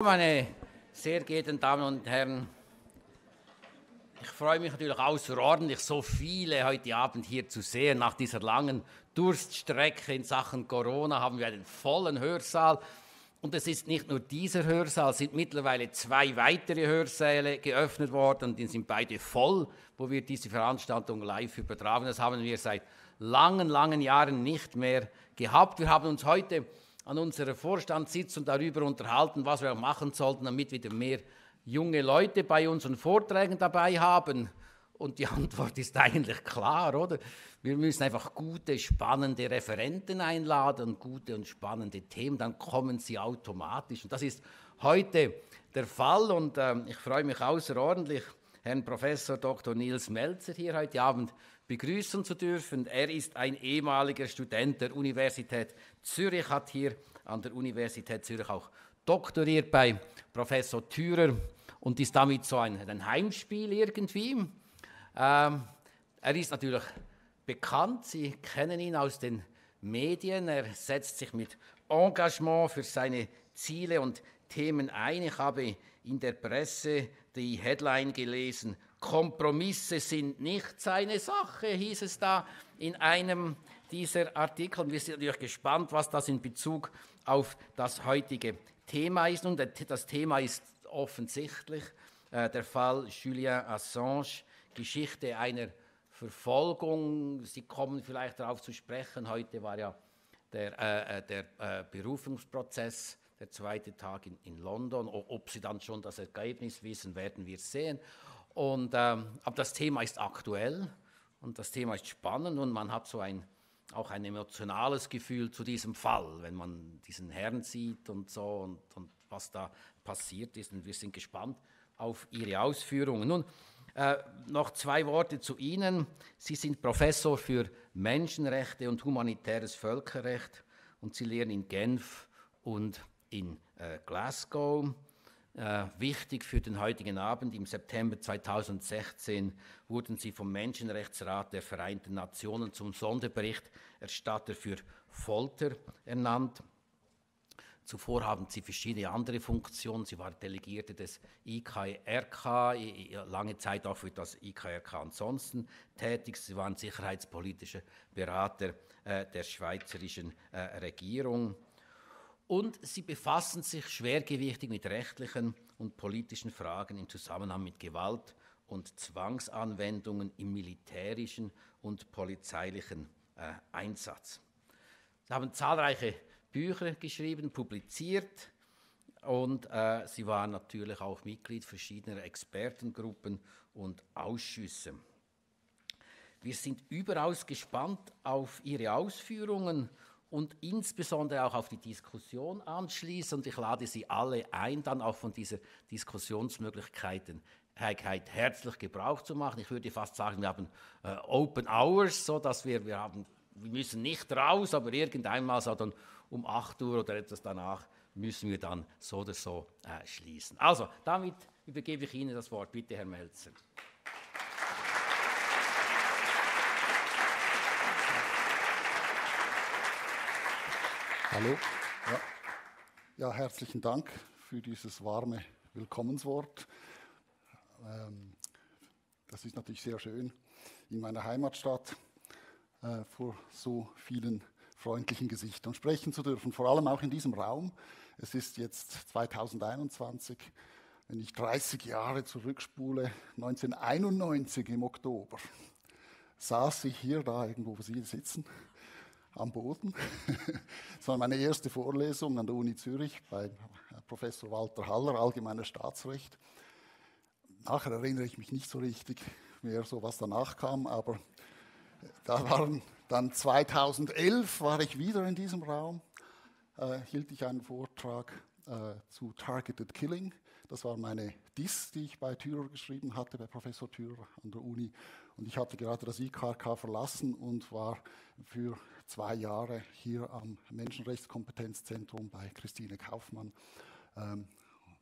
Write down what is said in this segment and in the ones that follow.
Meine sehr geehrten Damen und Herren, ich freue mich natürlich außerordentlich, so viele heute Abend hier zu sehen. Nach dieser langen Durststrecke in Sachen Corona haben wir einen vollen Hörsaal. Und es ist nicht nur dieser Hörsaal, es sind mittlerweile zwei weitere Hörsäle geöffnet worden und die sind beide voll, wo wir diese Veranstaltung live übertragen. Das haben wir seit langen, langen Jahren nicht mehr gehabt. Wir haben uns heute an unserer Vorstandssitzung darüber unterhalten, was wir machen sollten, damit wir mehr junge Leute bei unseren Vorträgen dabei haben. Und die Antwort ist eigentlich klar, oder? Wir müssen einfach gute, spannende Referenten einladen, gute und spannende Themen, dann kommen sie automatisch. Und das ist heute der Fall und äh, ich freue mich außerordentlich, Herrn Professor Dr. Nils Melzer hier heute Abend begrüßen zu dürfen. Er ist ein ehemaliger Student der Universität Zürich, hat hier an der Universität Zürich auch doktoriert bei Professor Thürer und ist damit so ein, ein Heimspiel irgendwie. Ähm, er ist natürlich bekannt, Sie kennen ihn aus den Medien, er setzt sich mit Engagement für seine Ziele und Themen ein. Ich habe in der Presse die Headline gelesen, Kompromisse sind nicht seine Sache, hieß es da in einem dieser Artikel. Und wir sind natürlich gespannt, was das in Bezug auf das heutige Thema ist. Und das Thema ist offensichtlich äh, der Fall Julian Assange, Geschichte einer Verfolgung. Sie kommen vielleicht darauf zu sprechen. Heute war ja der, äh, äh der äh, Berufungsprozess, der zweite Tag in, in London. Ob Sie dann schon das Ergebnis wissen, werden wir sehen. Und, ähm, aber das Thema ist aktuell und das Thema ist spannend und man hat so ein, auch ein emotionales Gefühl zu diesem Fall, wenn man diesen Herrn sieht und so und, und was da passiert ist. Und wir sind gespannt auf Ihre Ausführungen. Nun, äh, noch zwei Worte zu Ihnen. Sie sind Professor für Menschenrechte und humanitäres Völkerrecht und Sie lehren in Genf und in äh, Glasgow. Äh, wichtig für den heutigen Abend. Im September 2016 wurden Sie vom Menschenrechtsrat der Vereinten Nationen zum Sonderberichterstatter für Folter ernannt. Zuvor haben Sie verschiedene andere Funktionen. Sie waren Delegierte des IKRK, lange Zeit auch für das IKRK ansonsten tätig. Sie waren sicherheitspolitischer Berater äh, der schweizerischen äh, Regierung und sie befassen sich schwergewichtig mit rechtlichen und politischen Fragen im Zusammenhang mit Gewalt und Zwangsanwendungen im militärischen und polizeilichen äh, Einsatz. Sie haben zahlreiche Bücher geschrieben, publiziert und äh, sie waren natürlich auch Mitglied verschiedener Expertengruppen und Ausschüsse. Wir sind überaus gespannt auf Ihre Ausführungen und insbesondere auch auf die Diskussion anschließen. Und ich lade Sie alle ein, dann auch von dieser Diskussionsmöglichkeiten herzlich Gebrauch zu machen. Ich würde fast sagen, wir haben äh, Open Hours, so dass wir, wir haben, wir müssen nicht raus, aber irgendeinmal so dann um 8 Uhr oder etwas danach müssen wir dann so oder so äh, schließen. Also, damit übergebe ich Ihnen das Wort. Bitte, Herr Melzer. Hallo. Ja. ja. herzlichen Dank für dieses warme Willkommenswort. Ähm, das ist natürlich sehr schön, in meiner Heimatstadt äh, vor so vielen freundlichen Gesichtern sprechen zu dürfen, vor allem auch in diesem Raum. Es ist jetzt 2021, wenn ich 30 Jahre zurückspule, 1991 im Oktober, saß ich hier da irgendwo, wo Sie sitzen, am Boden. Das war meine erste Vorlesung an der Uni Zürich bei Professor Walter Haller, Allgemeines Staatsrecht. Nachher erinnere ich mich nicht so richtig mehr so, was danach kam, aber da waren dann 2011 war ich wieder in diesem Raum, äh, hielt ich einen Vortrag äh, zu Targeted Killing. Das war meine DIS, die ich bei Thürer geschrieben hatte, bei Professor Thürer an der Uni. Und ich hatte gerade das IKK verlassen und war für zwei Jahre hier am Menschenrechtskompetenzzentrum bei Christine Kaufmann ähm,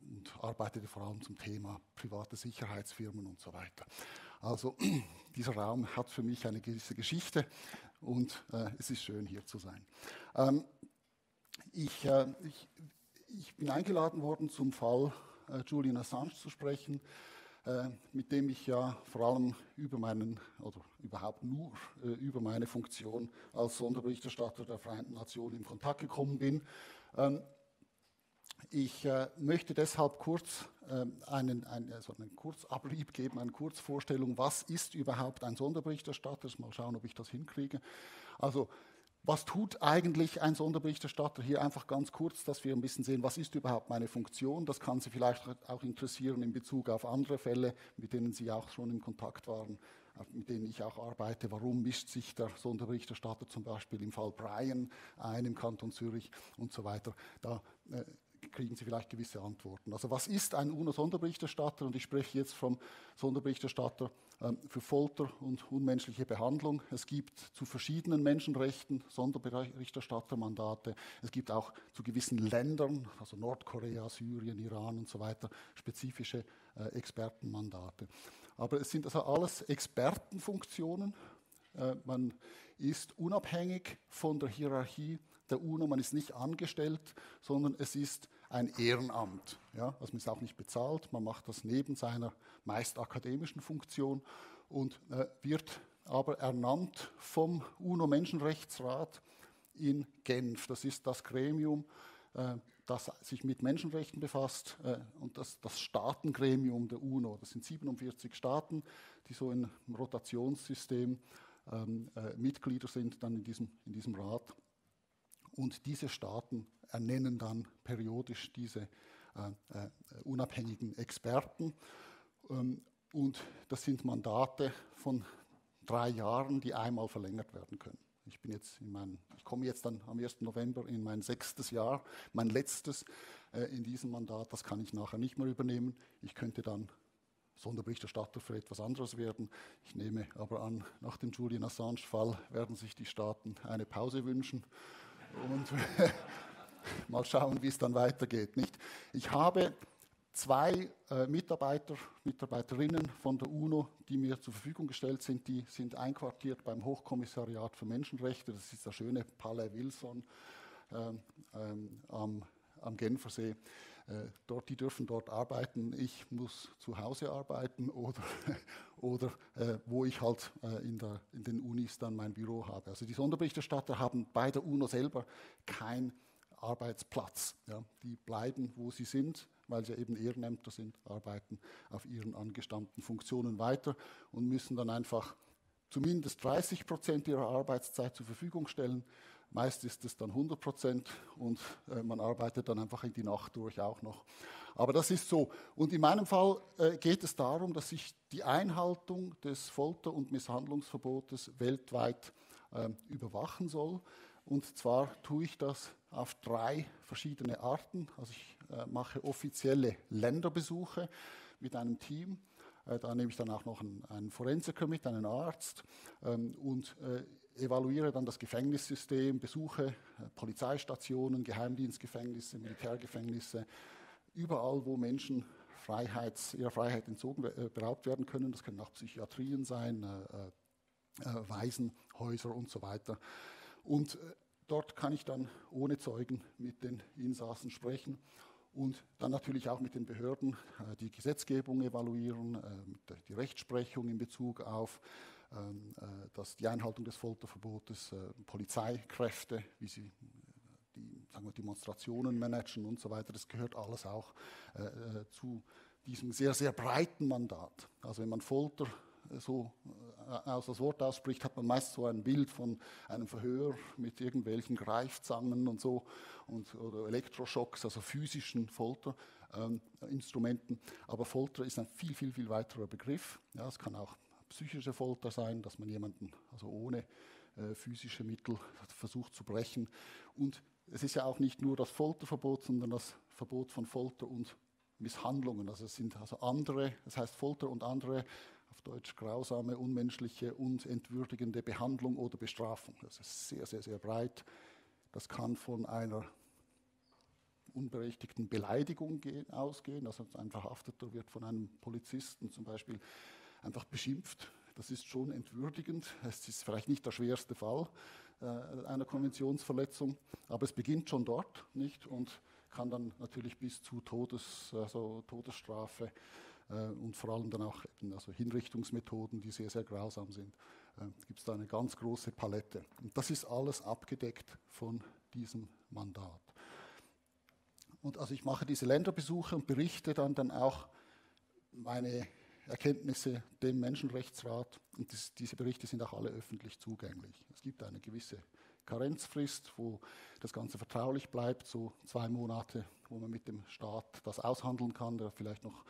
und arbeitete vor allem zum Thema private Sicherheitsfirmen und so weiter. Also dieser Raum hat für mich eine gewisse Geschichte und äh, es ist schön hier zu sein. Ähm, ich, äh, ich, ich bin eingeladen worden, zum Fall äh, Julian Assange zu sprechen, äh, mit dem ich ja vor allem über meinen, oder überhaupt nur äh, über meine Funktion als Sonderberichterstatter der Vereinten Nationen in Kontakt gekommen bin. Ähm, ich äh, möchte deshalb kurz äh, einen, ein, also einen Kurzabrieb geben, eine Kurzvorstellung, was ist überhaupt ein Sonderberichterstatter? Mal schauen, ob ich das hinkriege. Also was tut eigentlich ein Sonderberichterstatter? Hier einfach ganz kurz, dass wir ein bisschen sehen, was ist überhaupt meine Funktion. Das kann Sie vielleicht auch interessieren in Bezug auf andere Fälle, mit denen Sie auch schon in Kontakt waren, mit denen ich auch arbeite. Warum mischt sich der Sonderberichterstatter zum Beispiel im Fall Brian ein im Kanton Zürich und so weiter? Da äh, kriegen Sie vielleicht gewisse Antworten. Also was ist ein UNO-Sonderberichterstatter? Und ich spreche jetzt vom Sonderberichterstatter ähm, für Folter und unmenschliche Behandlung. Es gibt zu verschiedenen Menschenrechten Sonderberichterstattermandate. Es gibt auch zu gewissen Ländern, also Nordkorea, Syrien, Iran und so weiter, spezifische äh, Expertenmandate. Aber es sind also alles Expertenfunktionen. Äh, man ist unabhängig von der Hierarchie der UNO, man ist nicht angestellt, sondern es ist ein Ehrenamt. Ja? Also man ist auch nicht bezahlt, man macht das neben seiner meist akademischen Funktion und äh, wird aber ernannt vom UNO-Menschenrechtsrat in Genf. Das ist das Gremium, äh, das sich mit Menschenrechten befasst äh, und das, das Staatengremium der UNO. Das sind 47 Staaten, die so im Rotationssystem ähm, äh, Mitglieder sind dann in diesem, in diesem Rat. Und diese Staaten ernennen dann periodisch diese äh, äh, unabhängigen Experten. Ähm, und das sind Mandate von drei Jahren, die einmal verlängert werden können. Ich bin jetzt in mein, ich komme jetzt dann am 1. November in mein sechstes Jahr, mein letztes äh, in diesem Mandat. Das kann ich nachher nicht mehr übernehmen. Ich könnte dann Sonderberichterstatter für etwas anderes werden. Ich nehme aber an, nach dem Julian Assange-Fall werden sich die Staaten eine Pause wünschen und mal schauen, wie es dann weitergeht. Nicht? Ich habe zwei äh, Mitarbeiter, Mitarbeiterinnen von der UNO, die mir zur Verfügung gestellt sind. Die sind einquartiert beim Hochkommissariat für Menschenrechte. Das ist der schöne Palais Wilson ähm, ähm, am, am Genfersee. Äh, dort, die dürfen dort arbeiten. Ich muss zu Hause arbeiten oder, oder äh, wo ich halt äh, in, der, in den Unis dann mein Büro habe. Also die Sonderberichterstatter haben bei der UNO selber kein Arbeitsplatz. Ja. Die bleiben, wo sie sind, weil sie eben Ehrenämter sind, arbeiten auf ihren angestammten Funktionen weiter und müssen dann einfach zumindest 30 Prozent ihrer Arbeitszeit zur Verfügung stellen Meist ist es dann 100 Prozent und äh, man arbeitet dann einfach in die Nacht durch auch noch. Aber das ist so. Und in meinem Fall äh, geht es darum, dass ich die Einhaltung des Folter- und Misshandlungsverbotes weltweit äh, überwachen soll. Und zwar tue ich das auf drei verschiedene Arten. Also ich äh, mache offizielle Länderbesuche mit einem Team. Äh, da nehme ich dann auch noch einen, einen Forensiker mit, einen Arzt. Ähm, und äh, evaluiere dann das Gefängnissystem, besuche äh, Polizeistationen, Geheimdienstgefängnisse, Militärgefängnisse, überall, wo Menschen Freiheits, ihrer Freiheit entzogen, äh, beraubt werden können. Das können auch Psychiatrien sein, äh, äh, Waisenhäuser und so weiter. Und äh, dort kann ich dann ohne Zeugen mit den Insassen sprechen und dann natürlich auch mit den Behörden äh, die Gesetzgebung evaluieren, die Rechtsprechung in Bezug auf äh, dass die Einhaltung des Folterverbotes, äh, Polizeikräfte, wie sie die sagen wir, Demonstrationen managen und so weiter, das gehört alles auch äh, zu diesem sehr, sehr breiten Mandat. Also wenn man Folter so aus das Wort ausspricht, hat man meist so ein Bild von einem Verhör mit irgendwelchen Greifzangen und so und, oder Elektroschocks, also physischen Folterinstrumenten. Ähm, Aber Folter ist ein viel, viel, viel weiterer Begriff. Ja, es kann auch psychische Folter sein, dass man jemanden also ohne äh, physische Mittel versucht zu brechen. Und es ist ja auch nicht nur das Folterverbot, sondern das Verbot von Folter und Misshandlungen. Also es sind also andere, das heißt Folter und andere, auf Deutsch grausame, unmenschliche und entwürdigende Behandlung oder Bestrafung. Das ist sehr, sehr, sehr breit. Das kann von einer unberechtigten Beleidigung gehen, ausgehen. Also ein Verhafteter wird von einem Polizisten zum Beispiel einfach beschimpft. Das ist schon entwürdigend. Es ist vielleicht nicht der schwerste Fall äh, einer Konventionsverletzung, aber es beginnt schon dort, nicht? Und kann dann natürlich bis zu Todes, also Todesstrafe äh, und vor allem dann auch also Hinrichtungsmethoden, die sehr, sehr grausam sind. Äh, Gibt es da eine ganz große Palette. Und das ist alles abgedeckt von diesem Mandat. Und also ich mache diese Länderbesuche und berichte dann, dann auch meine Erkenntnisse dem Menschenrechtsrat. Und das, diese Berichte sind auch alle öffentlich zugänglich. Es gibt eine gewisse Karenzfrist, wo das Ganze vertraulich bleibt, so zwei Monate, wo man mit dem Staat das aushandeln kann, der vielleicht noch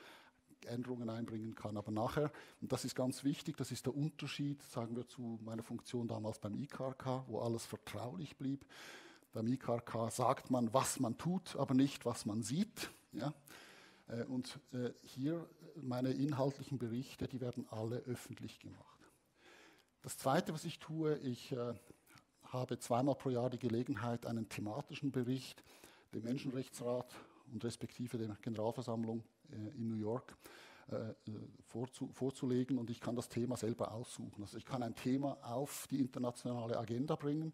Änderungen einbringen kann. Aber nachher, und das ist ganz wichtig, das ist der Unterschied, sagen wir, zu meiner Funktion damals beim IKK, wo alles vertraulich blieb. Beim IKK sagt man, was man tut, aber nicht, was man sieht. Ja? Äh, und äh, hier meine inhaltlichen Berichte, die werden alle öffentlich gemacht. Das Zweite, was ich tue, ich äh, habe zweimal pro Jahr die Gelegenheit, einen thematischen Bericht dem Menschenrechtsrat und respektive der Generalversammlung in New York vorzulegen und ich kann das Thema selber aussuchen. Also ich kann ein Thema auf die internationale Agenda bringen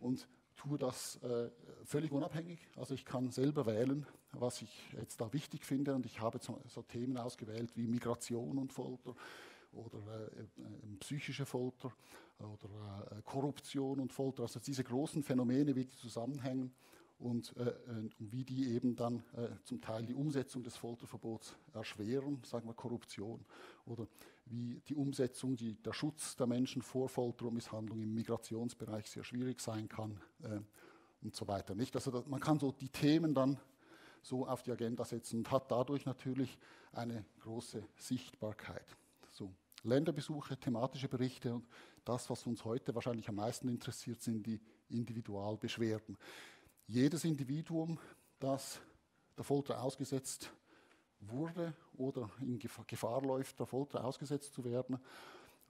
und tue das völlig unabhängig. Also ich kann selber wählen, was ich jetzt da wichtig finde. Und ich habe so, Themen ausgewählt wie Migration und Folter oder äh, äh, psychische Folter oder äh, Korruption und Folter. Also diese großen Phänomene, wie die zusammenhängen und, äh, wie die eben dann äh, zum Teil die Umsetzung des Folterverbots erschweren, sagen wir Korruption, oder wie die Umsetzung, die, der Schutz der Menschen vor Folter und Misshandlung im Migrationsbereich sehr schwierig sein kann äh, und so weiter. Nicht? Also man kann so die Themen dann so auf die Agenda setzen und hat dadurch natürlich eine große Sichtbarkeit. So, Länderbesuche, thematische Berichte und das, was uns heute wahrscheinlich am meisten interessiert, sind die Individualbeschwerden. Jedes Individuum, das der Folter ausgesetzt wurde oder in Gefahr läuft, der Folter ausgesetzt zu werden,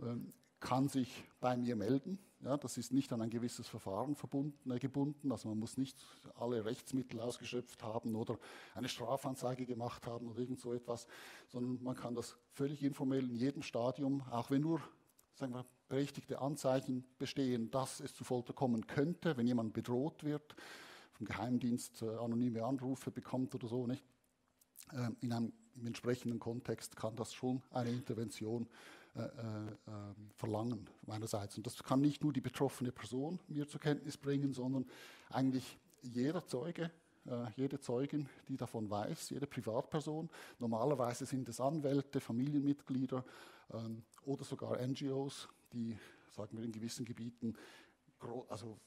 ähm, kann sich bei mir melden. Ja, das ist nicht an ein gewisses Verfahren verbunden, äh, gebunden. Also man muss nicht alle Rechtsmittel ausgeschöpft haben oder eine Strafanzeige gemacht haben oder irgend so etwas, sondern man kann das völlig informell in jedem Stadium, auch wenn nur sagen wir, berechtigte Anzeichen bestehen, dass es zu Folter kommen könnte, wenn jemand bedroht wird, vom Geheimdienst äh, anonyme Anrufe bekommt oder so, nicht? Äh, in einem im entsprechenden Kontext kann das schon eine Intervention äh, äh, ähm, verlangen meinerseits. Und das kann nicht nur die betroffene Person mir zur Kenntnis bringen, sondern eigentlich jeder Zeuge, äh, jede Zeugin, die davon weiß, jede Privatperson. Normalerweise sind es Anwälte, Familienmitglieder ähm, oder sogar NGOs, die, sagen wir, in gewissen Gebieten gro also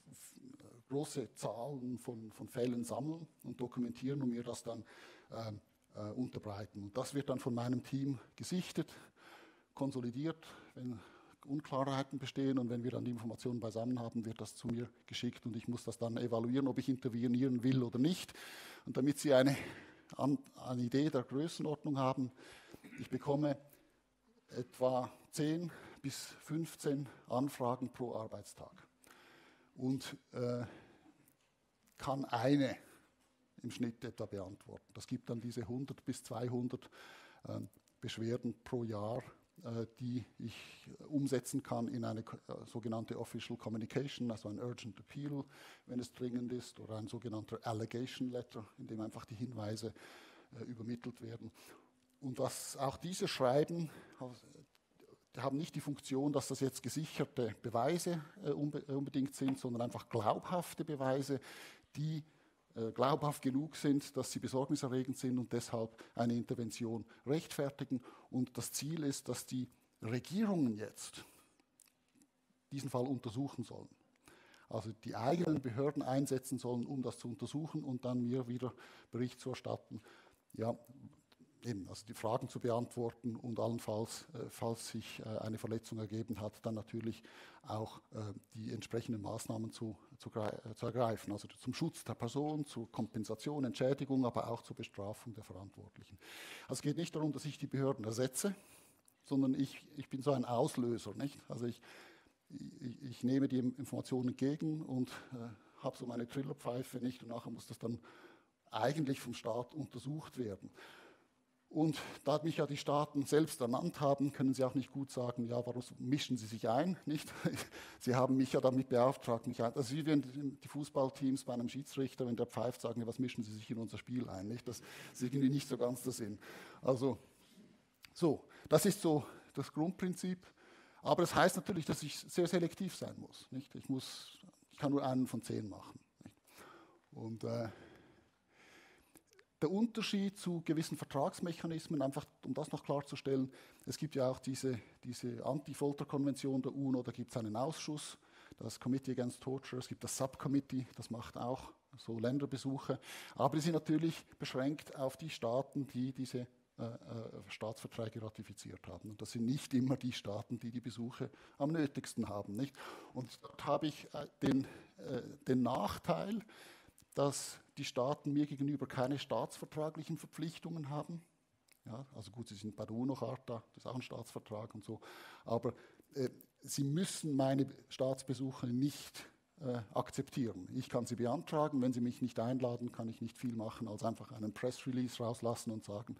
große Zahlen von, von Fällen sammeln und dokumentieren und mir das dann ähm, äh, unterbreiten. Und das wird dann von meinem Team gesichtet, konsolidiert, wenn Unklarheiten bestehen und wenn wir dann die Informationen beisammen haben, wird das zu mir geschickt und ich muss das dann evaluieren, ob ich intervenieren will oder nicht. Und damit Sie eine, eine Idee der Größenordnung haben, ich bekomme etwa 10 bis 15 Anfragen pro Arbeitstag und äh, kann eine im Schnitt etwa beantworten. Das gibt dann diese 100 bis 200 äh, Beschwerden pro Jahr, die ich umsetzen kann in eine äh, sogenannte Official Communication, also ein Urgent Appeal, wenn es dringend ist, oder ein sogenannter Allegation Letter, in dem einfach die Hinweise äh, übermittelt werden. Und was auch diese schreiben, haben nicht die Funktion, dass das jetzt gesicherte Beweise äh, unbedingt sind, sondern einfach glaubhafte Beweise, die äh, glaubhaft genug sind, dass sie besorgniserregend sind und deshalb eine Intervention rechtfertigen. Und das Ziel ist, dass die Regierungen jetzt diesen Fall untersuchen sollen. Also die eigenen Behörden einsetzen sollen, um das zu untersuchen und dann mir wieder Bericht zu erstatten, ja, eben, also die Fragen zu beantworten und allenfalls, äh, falls sich äh, eine Verletzung ergeben hat, dann natürlich auch äh, die entsprechenden Maßnahmen zu, zu, zu, ergreifen, also zum Schutz der Person, zur Kompensation, Entschädigung, aber auch zur Bestrafung der Verantwortlichen. Also es geht nicht darum, dass ich die Behörden ersetze, sondern ich, ich bin so ein Auslöser. Nicht? Also ich, ich, ich nehme die Informationen entgegen und habe so meine Trillerpfeife nicht und nachher muss das dann eigentlich vom Staat untersucht werden. Und da mich ja die Staaten selbst ernannt haben, können sie auch nicht gut sagen, ja, warum mischen sie sich ein? Nicht? Sie haben mich ja damit beauftragt, mich ein. Also wie wenn die Fußballteams bei einem Schiedsrichter, wenn der pfeift, sagen, was mischen sie sich in unser Spiel ein? Nicht? Das ist irgendwie nicht so ganz der Sinn. Also so, das ist so das Grundprinzip. Aber das heißt natürlich, dass ich sehr selektiv sein muss. Nicht? Ich, muss ich kann nur einen von zehn machen. Nicht? Und äh, der Unterschied zu gewissen Vertragsmechanismen, einfach um das noch klarzustellen, es gibt ja auch diese, diese Anti-Folter-Konvention der UNO, da gibt es einen Ausschuss, das Committee Against Torture, es gibt das Subcommittee, das macht auch so Länderbesuche, aber die sind natürlich beschränkt auf die Staaten, die diese äh, äh, Staatsverträge ratifiziert haben. Und das sind nicht immer die Staaten, die die Besuche am nötigsten haben. Nicht? Und dort habe ich äh, den, äh, den Nachteil, dass die Staaten mir gegenüber keine staatsvertraglichen Verpflichtungen haben. Ja, also gut, sie sind bei der UNO-Charta, das ist auch ein Staatsvertrag und so, aber äh, sie müssen meine Staatsbesuche nicht äh, akzeptieren. Ich kann sie beantragen, wenn sie mich nicht einladen, kann ich nicht viel machen, als einfach einen Press Release rauslassen und sagen,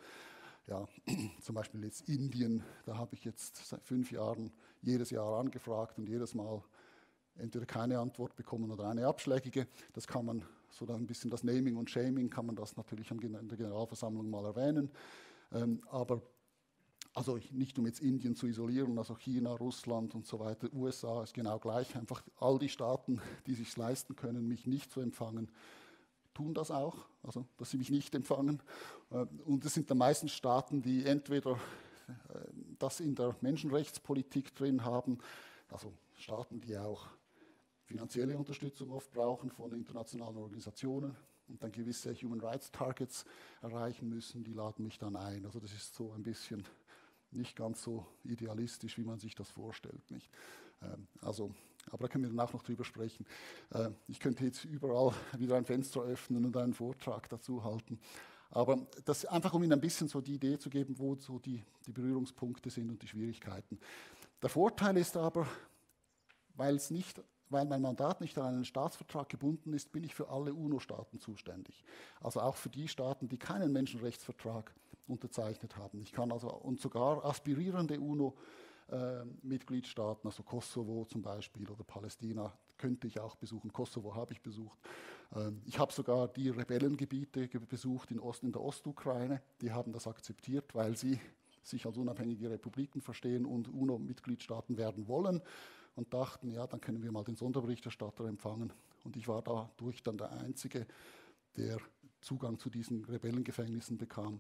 ja, zum Beispiel jetzt Indien, da habe ich jetzt seit fünf Jahren jedes Jahr angefragt und jedes Mal entweder keine Antwort bekommen oder eine abschlägige. Das kann man so dann ein bisschen das Naming und Shaming kann man das natürlich in der Generalversammlung mal erwähnen. Ähm, aber also nicht um jetzt Indien zu isolieren, also China, Russland und so weiter, USA ist genau gleich. Einfach all die Staaten, die sich leisten können, mich nicht zu empfangen, tun das auch, also dass sie mich nicht empfangen. Ähm, und es sind dann meistens Staaten, die entweder äh, das in der Menschenrechtspolitik drin haben, also Staaten, die auch finanzielle Unterstützung oft brauchen von internationalen Organisationen und dann gewisse Human Rights Targets erreichen müssen, die laden mich dann ein. Also das ist so ein bisschen nicht ganz so idealistisch, wie man sich das vorstellt. Nicht? Ähm, also, aber da können wir dann auch noch drüber sprechen. Äh, ich könnte jetzt überall wieder ein Fenster öffnen und einen Vortrag dazu halten. Aber das einfach, um Ihnen ein bisschen so die Idee zu geben, wo so die, die Berührungspunkte sind und die Schwierigkeiten. Der Vorteil ist aber, weil es nicht weil mein Mandat nicht an einen Staatsvertrag gebunden ist, bin ich für alle UNO-Staaten zuständig. Also auch für die Staaten, die keinen Menschenrechtsvertrag unterzeichnet haben. Ich kann also und sogar aspirierende UNO-Mitgliedstaaten, also Kosovo zum Beispiel oder Palästina, könnte ich auch besuchen. Kosovo habe ich besucht. Ähm, ich habe sogar die Rebellengebiete besucht in, Ost, in der Ostukraine. Die haben das akzeptiert, weil sie sich als unabhängige Republiken verstehen und UNO-Mitgliedstaaten werden wollen und dachten, ja, dann können wir mal den Sonderberichterstatter empfangen. Und ich war dadurch dann der Einzige, der Zugang zu diesen Rebellengefängnissen bekam,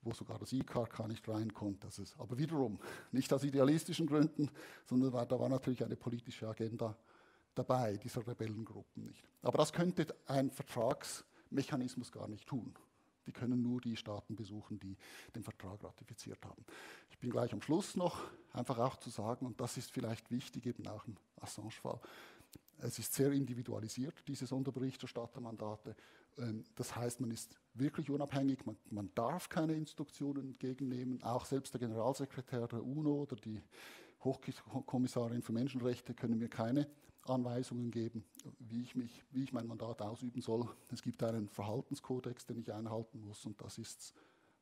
wo sogar das IKK nicht rein konnte. Ist, aber wiederum, nicht aus idealistischen Gründen, sondern da war natürlich eine politische Agenda dabei, dieser Rebellengruppen nicht. Aber das könnte ein Vertragsmechanismus gar nicht tun. Die können nur die Staaten besuchen, die den Vertrag ratifiziert haben. Ich bin gleich am Schluss noch, einfach auch zu sagen, und das ist vielleicht wichtig, eben auch im Assange-Fall, es ist sehr individualisiert, diese Sonderberichterstattermandate. Ähm, das heißt, man ist wirklich unabhängig, man, man, darf keine Instruktionen entgegennehmen. Auch selbst der Generalsekretär der UNO oder die Hochkommissarin für Menschenrechte können mir keine Anweisungen geben, wie ich, mich, wie ich mein Mandat ausüben soll. Es gibt einen Verhaltenskodex, den ich einhalten muss und das ist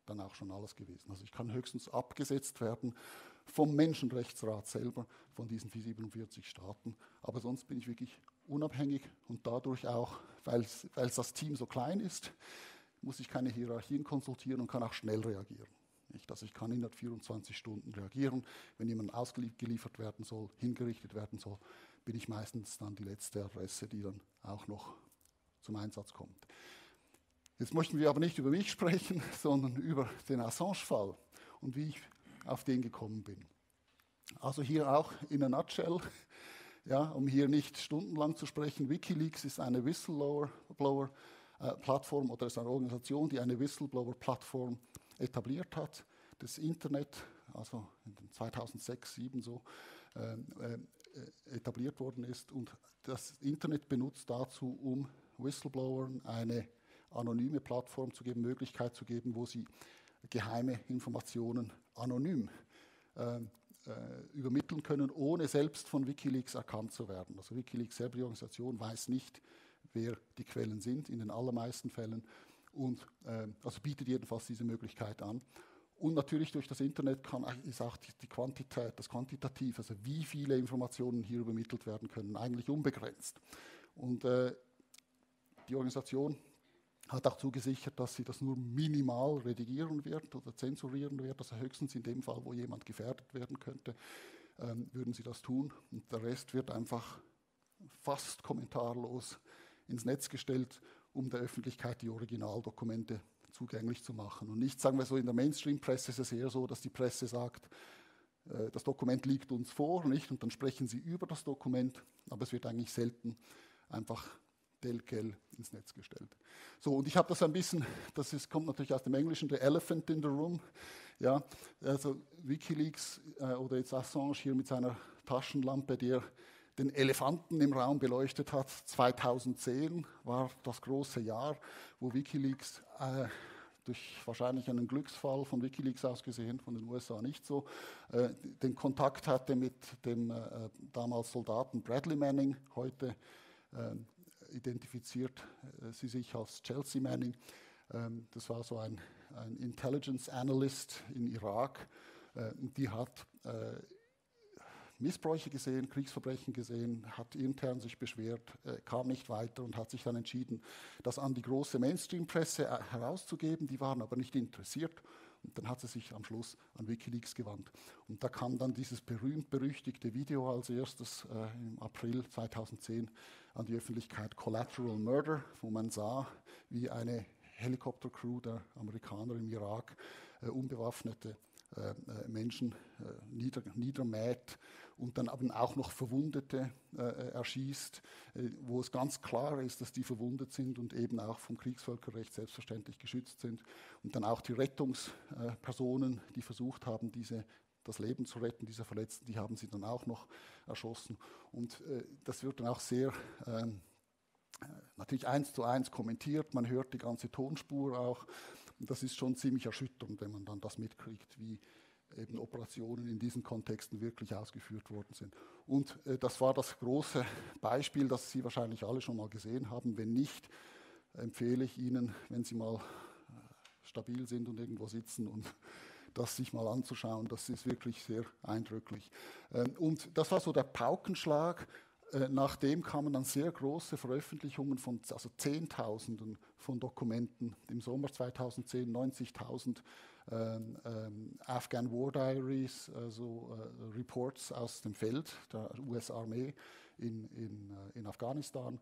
dann auch schon alles gewesen. Also ich kann höchstens abgesetzt werden vom Menschenrechtsrat selber, von diesen 47 Staaten, aber sonst bin ich wirklich unabhängig und dadurch auch, weil das Team so klein ist, muss ich keine Hierarchien konsultieren und kann auch schnell reagieren. Nicht? Also ich kann innerhalb 24 Stunden reagieren, wenn jemand ausgeliefert werden soll, hingerichtet werden soll, bin ich meistens dann die letzte Adresse, die dann auch noch zum Einsatz kommt. Jetzt möchten wir aber nicht über mich sprechen, sondern über den Assange-Fall und wie ich auf den gekommen bin. Also hier auch in a nutshell, ja, um hier nicht stundenlang zu sprechen, Wikileaks ist eine Whistleblower-Plattform äh, oder ist eine Organisation, die eine Whistleblower-Plattform etabliert hat. Das Internet, also in 2006, 2007 so, äh, äh, etabliert worden ist. Und das Internet benutzt dazu, um Whistleblowern eine anonyme Plattform zu geben, Möglichkeit zu geben, wo sie geheime Informationen anonym äh, äh, übermitteln können, ohne selbst von Wikileaks erkannt zu werden. Also Wikileaks selber, die Organisation, weiß nicht, wer die Quellen sind, in den allermeisten Fällen, und äh, also bietet jedenfalls diese Möglichkeit an. Und natürlich durch das Internet kann, ist auch die Quantität, das Quantitativ, also wie viele Informationen hier übermittelt werden können, eigentlich unbegrenzt. Und äh, die Organisation hat auch zugesichert, dass sie das nur minimal redigieren wird oder zensurieren wird. Also höchstens in dem Fall, wo jemand gefährdet werden könnte, ähm, würden sie das tun. Und der Rest wird einfach fast kommentarlos ins Netz gestellt, um der Öffentlichkeit die Originaldokumente zugänglich zu machen. Und nicht, sagen wir so, in der Mainstream-Presse ist es eher so, dass die Presse sagt, äh, das Dokument liegt uns vor, nicht? Und dann sprechen sie über das Dokument, aber es wird eigentlich selten einfach telquel ins Netz gestellt. So, und ich habe das ein bisschen, das ist, kommt natürlich aus dem Englischen, the elephant in the room. Ja, also Wikileaks äh, oder jetzt Assange hier mit seiner Taschenlampe, der den Elefanten im Raum beleuchtet hat. 2010 war das große Jahr, wo Wikileaks äh, durch wahrscheinlich einen Glücksfall von Wikileaks aus gesehen, von den USA nicht so, äh, den Kontakt hatte mit dem äh, damals Soldaten Bradley Manning, heute äh, identifiziert äh, sie sich als Chelsea Manning. Ähm, das war so ein, ein Intelligence Analyst in Irak. Äh, die hat Missbräuche gesehen, Kriegsverbrechen gesehen, hat intern sich beschwert, äh, kam nicht weiter und hat sich dann entschieden, das an die große Mainstream-Presse äh, herauszugeben. Die waren aber nicht interessiert. Und dann hat sie sich am Schluss an Wikileaks gewandt. Und da kam dann dieses berühmt-berüchtigte Video als erstes äh, im April 2010 an die Öffentlichkeit, Collateral Murder, wo man sah, wie eine Helikoptercrew der Amerikaner im Irak äh, unbewaffnete Menschen äh, nieder, niedermäht und dann aber auch noch Verwundete äh, erschießt, äh, wo es ganz klar ist, dass die verwundet sind und eben auch vom Kriegsvölkerrecht selbstverständlich geschützt sind. Und dann auch die Rettungspersonen, die versucht haben, diese, das Leben zu retten, dieser Verletzten, die haben sie dann auch noch erschossen. Und äh, das wird dann auch sehr ähm, natürlich eins zu eins kommentiert, man hört die ganze Tonspur auch. Das ist schon ziemlich erschütternd, wenn man dann das mitkriegt, wie eben Operationen in diesen Kontexten wirklich ausgeführt worden sind. Und äh, das war das große Beispiel, das Sie wahrscheinlich alle schon mal gesehen haben. Wenn nicht, empfehle ich Ihnen, wenn Sie mal äh, stabil sind und irgendwo sitzen und das sich mal anzuschauen. Das ist wirklich sehr eindrücklich. Ähm, und das war so der Paukenschlag. Äh, nachdem kamen dann sehr große Veröffentlichungen von also Zehntausenden von Dokumenten. Im Sommer 2010 90.000 ähm, ähm, Afghan War Diaries, also äh, Reports aus dem Feld der US-Armee in, in, äh, in Afghanistan.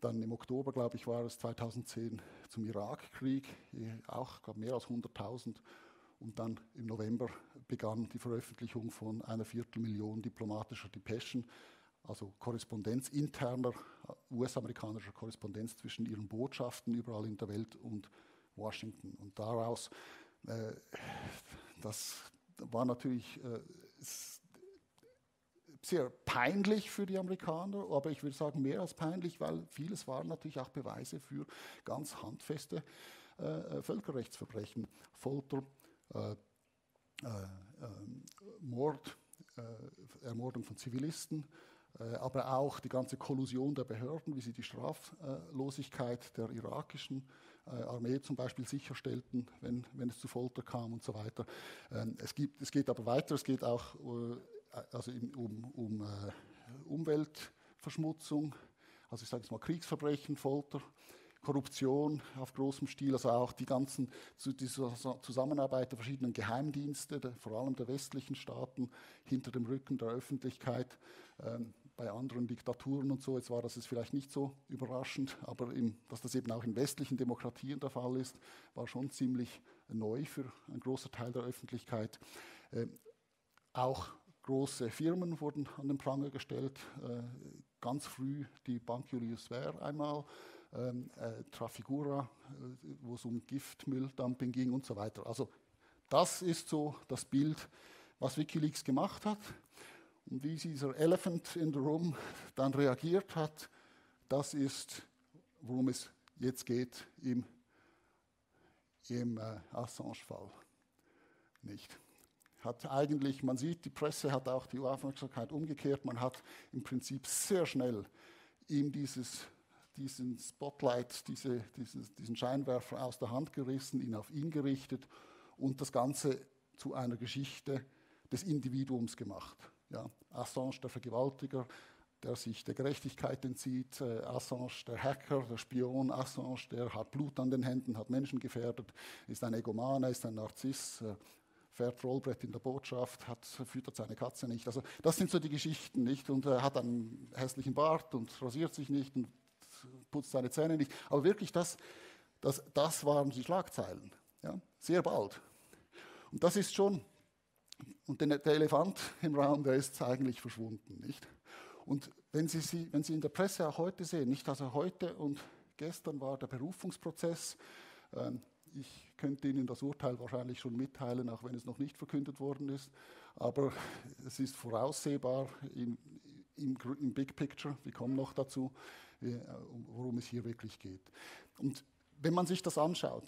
Dann im Oktober, glaube ich, war es 2010 zum Irakkrieg, auch gab mehr als 100.000. Und dann im November begann die Veröffentlichung von einer Viertelmillion diplomatischer Depeschen, also Korrespondenz interner äh, US-amerikanischer Korrespondenz zwischen ihren Botschaften überall in der Welt und Washington. Und daraus äh, das war natürlich äh, sehr peinlich für die Amerikaner, aber ich würde sagen mehr als peinlich, weil vieles waren natürlich auch Beweise für ganz handfeste äh, Völkerrechtsverbrechen, Folter, äh, äh, Mord, äh, Ermordung von Zivilisten, aber auch die ganze Kollusion der Behörden, wie sie die Straflosigkeit der irakischen äh, Armee zum Beispiel sicherstellten, wenn, wenn es zu Folter kam und so weiter. Ähm, es, gibt, es geht aber weiter, es geht auch äh, also um, um äh, Umweltverschmutzung, also ich sage es mal Kriegsverbrechen, Folter, Korruption auf großem Stil, also auch die ganzen die Zusammenarbeit der verschiedenen Geheimdienste, der, vor allem der westlichen Staaten, hinter dem Rücken der Öffentlichkeit. Ähm, bei anderen Diktaturen und so, jetzt war das jetzt vielleicht nicht so überraschend, aber im, dass das eben auch in westlichen Demokratien der Fall ist, war schon ziemlich neu für einen großen Teil der Öffentlichkeit. Äh, auch große Firmen wurden an den Pranger gestellt, äh, ganz früh die Bank Julius Baer einmal, ähm, äh, Trafigura, äh, wo es um Giftmülldumping ging und so weiter. Also das ist so das Bild, was Wikileaks gemacht hat. Und wie dieser Elephant in the Room dann reagiert hat, das ist, worum es jetzt geht im, im äh, Assange-Fall. Nicht. Hat eigentlich, man sieht, die Presse hat auch die Aufmerksamkeit umgekehrt. Man hat im Prinzip sehr schnell ihm dieses, diesen Spotlight, diese, dieses, diesen Scheinwerfer aus der Hand gerissen, ihn auf ihn gerichtet und das Ganze zu einer Geschichte des Individuums gemacht. Ja, Assange, der Vergewaltiger, der sich der Gerechtigkeit entzieht, äh, Assange, der Hacker, der Spion, Assange, der hat Blut an den Händen, hat Menschen gefährdet, ist ein Egoman, ist ein Narziss, äh, fährt Rollbrett in der Botschaft, hat, füttert seine Katze nicht. Also das sind so die Geschichten, nicht? Und er hat einen hässlichen Bart und rasiert sich nicht und putzt seine Zähne nicht. Aber wirklich, das, das, das waren die Schlagzeilen. Ja? Sehr bald. Und das ist schon, und der, Elefant im Raum, der ist eigentlich verschwunden, nicht? Und wenn Sie, sie, wenn Sie in der Presse auch heute sehen, nicht also heute und gestern war der Berufungsprozess, ähm, ich könnte Ihnen das Urteil wahrscheinlich schon mitteilen, auch wenn es noch nicht verkündet worden ist, aber es ist voraussehbar im, im, im Big Picture, wir kommen noch dazu, worum es hier wirklich geht. Und wenn man sich das anschaut,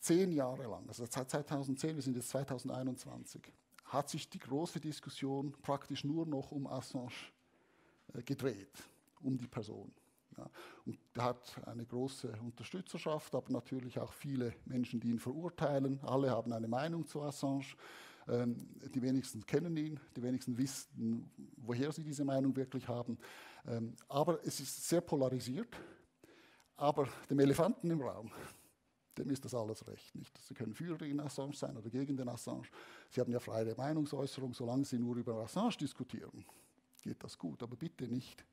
zehn Jahre lang, also seit 2010, wir sind jetzt 2021, hat sich die große Diskussion praktisch nur noch um Assange äh, gedreht, um die Person. Ja. Und er hat eine große Unterstützerschaft, aber natürlich auch viele Menschen, die ihn verurteilen. Alle haben eine Meinung zu Assange. Ähm, die wenigsten kennen ihn, die wenigsten wissen, woher sie diese Meinung wirklich haben. Ähm, aber es ist sehr polarisiert. Aber dem Elefanten im Raum, dem ist das alles recht. Nicht? Sie können für den Assange sein oder gegen den Assange. Sie haben ja freie Meinungsäußerung, solange Sie nur über Assange diskutieren geht das gut, aber bitte nicht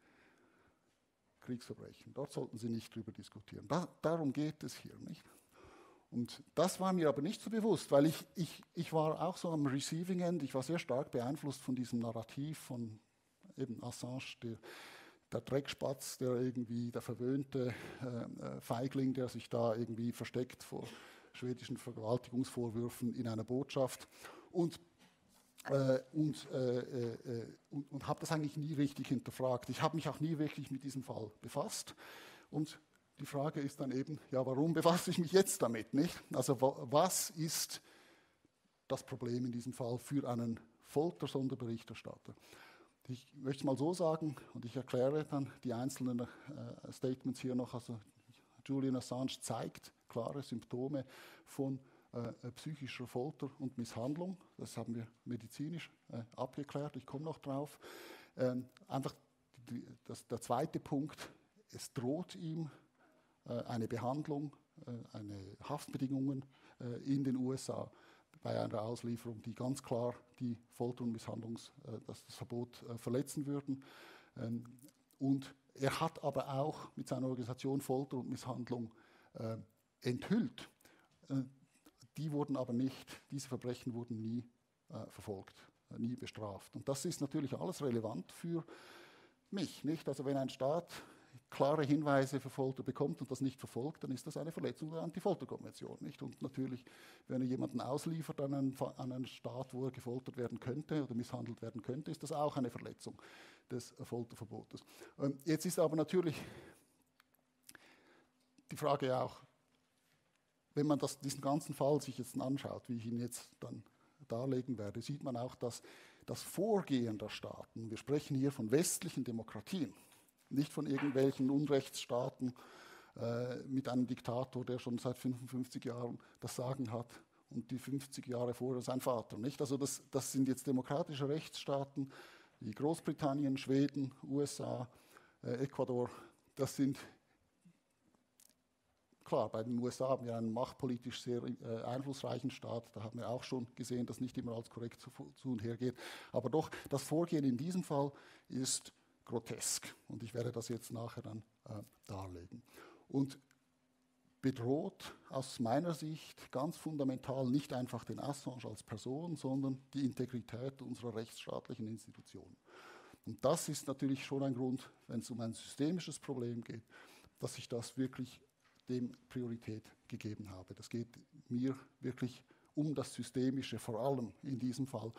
Kriegsverbrechen. Dort sollten Sie nicht drüber diskutieren. Da, darum geht es hier nicht. Und das war mir aber nicht so bewusst, weil ich, ich, ich war auch so am Receiving End, ich war sehr stark beeinflusst von diesem Narrativ von eben Assange, der, der Dreckspatz, der irgendwie, der verwöhnte äh, äh Feigling, der sich da irgendwie versteckt vor schwedischen Vergewaltigungsvorwürfen in einer Botschaft. Und äh, und, äh, äh, und, und habe das eigentlich nie richtig hinterfragt. Ich habe mich auch nie wirklich mit diesem Fall befasst. Und die Frage ist dann eben, ja, warum befasse ich mich jetzt damit, nicht? Also was ist das Problem in diesem Fall für einen Folter-Sonderberichterstatter? Ich möchte es mal so sagen und ich erkläre dann die einzelnen äh, Statements hier noch. Also Julian Assange zeigt klare Symptome von äh, psychischer Folter und Misshandlung. Das haben wir medizinisch äh, abgeklärt. Ich komme noch drauf. Ähm, einfach der zweite Punkt, es droht ihm eine Behandlung, eine Haftbedingungen in den USA bei einer Auslieferung, die ganz klar die Folter- und Misshandlungs, äh, das, das Verbot verletzen würden. Ähm, und er hat aber auch mit seiner Organisation Folter und Misshandlung enthüllt die wurden aber nicht, diese Verbrechen wurden nie äh, verfolgt, äh, nie bestraft. Und das ist natürlich alles relevant für mich, nicht? Also wenn ein Staat klare Hinweise für Folter bekommt und das nicht verfolgt, dann ist das eine Verletzung der Antifolterkonvention. Nicht? Und natürlich, wenn er jemanden ausliefert an einen, an einen, Staat, wo er gefoltert werden könnte oder misshandelt werden könnte, ist das auch eine Verletzung des Folterverbotes. Ähm, jetzt ist aber natürlich die Frage auch, wenn man das, diesen ganzen Fall sich jetzt anschaut, wie ich ihn jetzt dann darlegen werde, sieht man auch, dass das Vorgehen der Staaten, wir sprechen hier von westlichen Demokratien, nicht von irgendwelchen Unrechtsstaaten äh, mit einem Diktator, der schon seit 55 Jahren das Sagen hat und die 50 Jahre vorher sein Vater. Nicht? Also das, das sind jetzt demokratische Rechtsstaaten wie Großbritannien, Schweden, USA, äh, Ecuador. Das sind Klar, bei den USA haben wir einen machtpolitisch sehr äh, einflussreichen Staat. Da haben wir auch schon gesehen, dass nicht immer alles korrekt zu, zu und her geht. Aber doch, das Vorgehen in diesem Fall ist grotesk. Und ich werde das jetzt nachher dann äh, darlegen. Und bedroht aus meiner Sicht ganz fundamental nicht einfach den Assange als Person, sondern die Integrität unserer rechtsstaatlichen Institutionen. Und das ist natürlich schon ein Grund, wenn es um ein systemisches Problem geht, dass ich das wirklich dem Priorität gegeben habe. Das geht mir wirklich um das Systemische, vor allem in diesem Fall.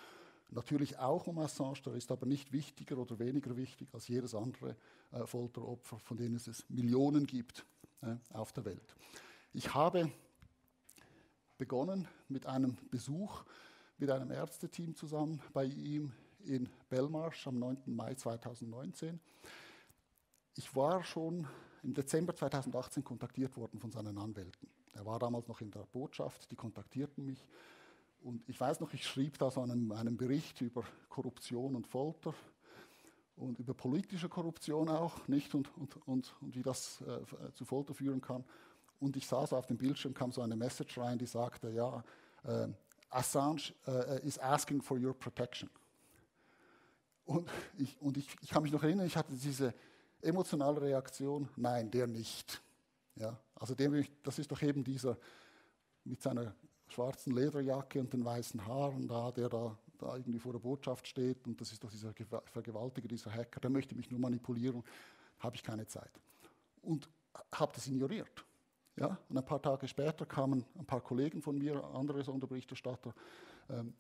Natürlich auch um Assange, der ist aber nicht wichtiger oder weniger wichtig als jedes andere äh, Folteropfer, von denen es Millionen gibt äh, auf der Welt. Ich habe begonnen mit einem Besuch mit einem Ärzteteam zusammen bei ihm in Belmarsh am 9. Mai 2019. Ich war schon im Dezember 2018 kontaktiert worden von seinen Anwälten. Er war damals noch in der Botschaft, die kontaktierten mich Und ich weiß noch, ich schrieb da so einen, einen Bericht über Korruption und Folter und über politische Korruption auch, nicht? Und, und, und, und wie das äh, zu Folter führen kann. Und ich saß auf dem Bildschirm, kam so eine Message rein, die sagte, ja, äh, Assange äh, is asking for your protection. Und, ich, und ich, ich kann mich noch erinnern, ich hatte diese emotionale Reaktion, nein, der nicht. Ja, also dem, das ist doch eben dieser mit seiner schwarzen Lederjacke und den weißen Haaren da, der da, da irgendwie vor der Botschaft steht und das ist doch dieser Vergewaltiger, dieser Hacker, der möchte mich nur manipulieren, habe ich keine Zeit. Und habe das ignoriert. Ja? Und ein paar Tage später kamen ein paar Kollegen von mir, andere Sonderberichterstatter, ähm,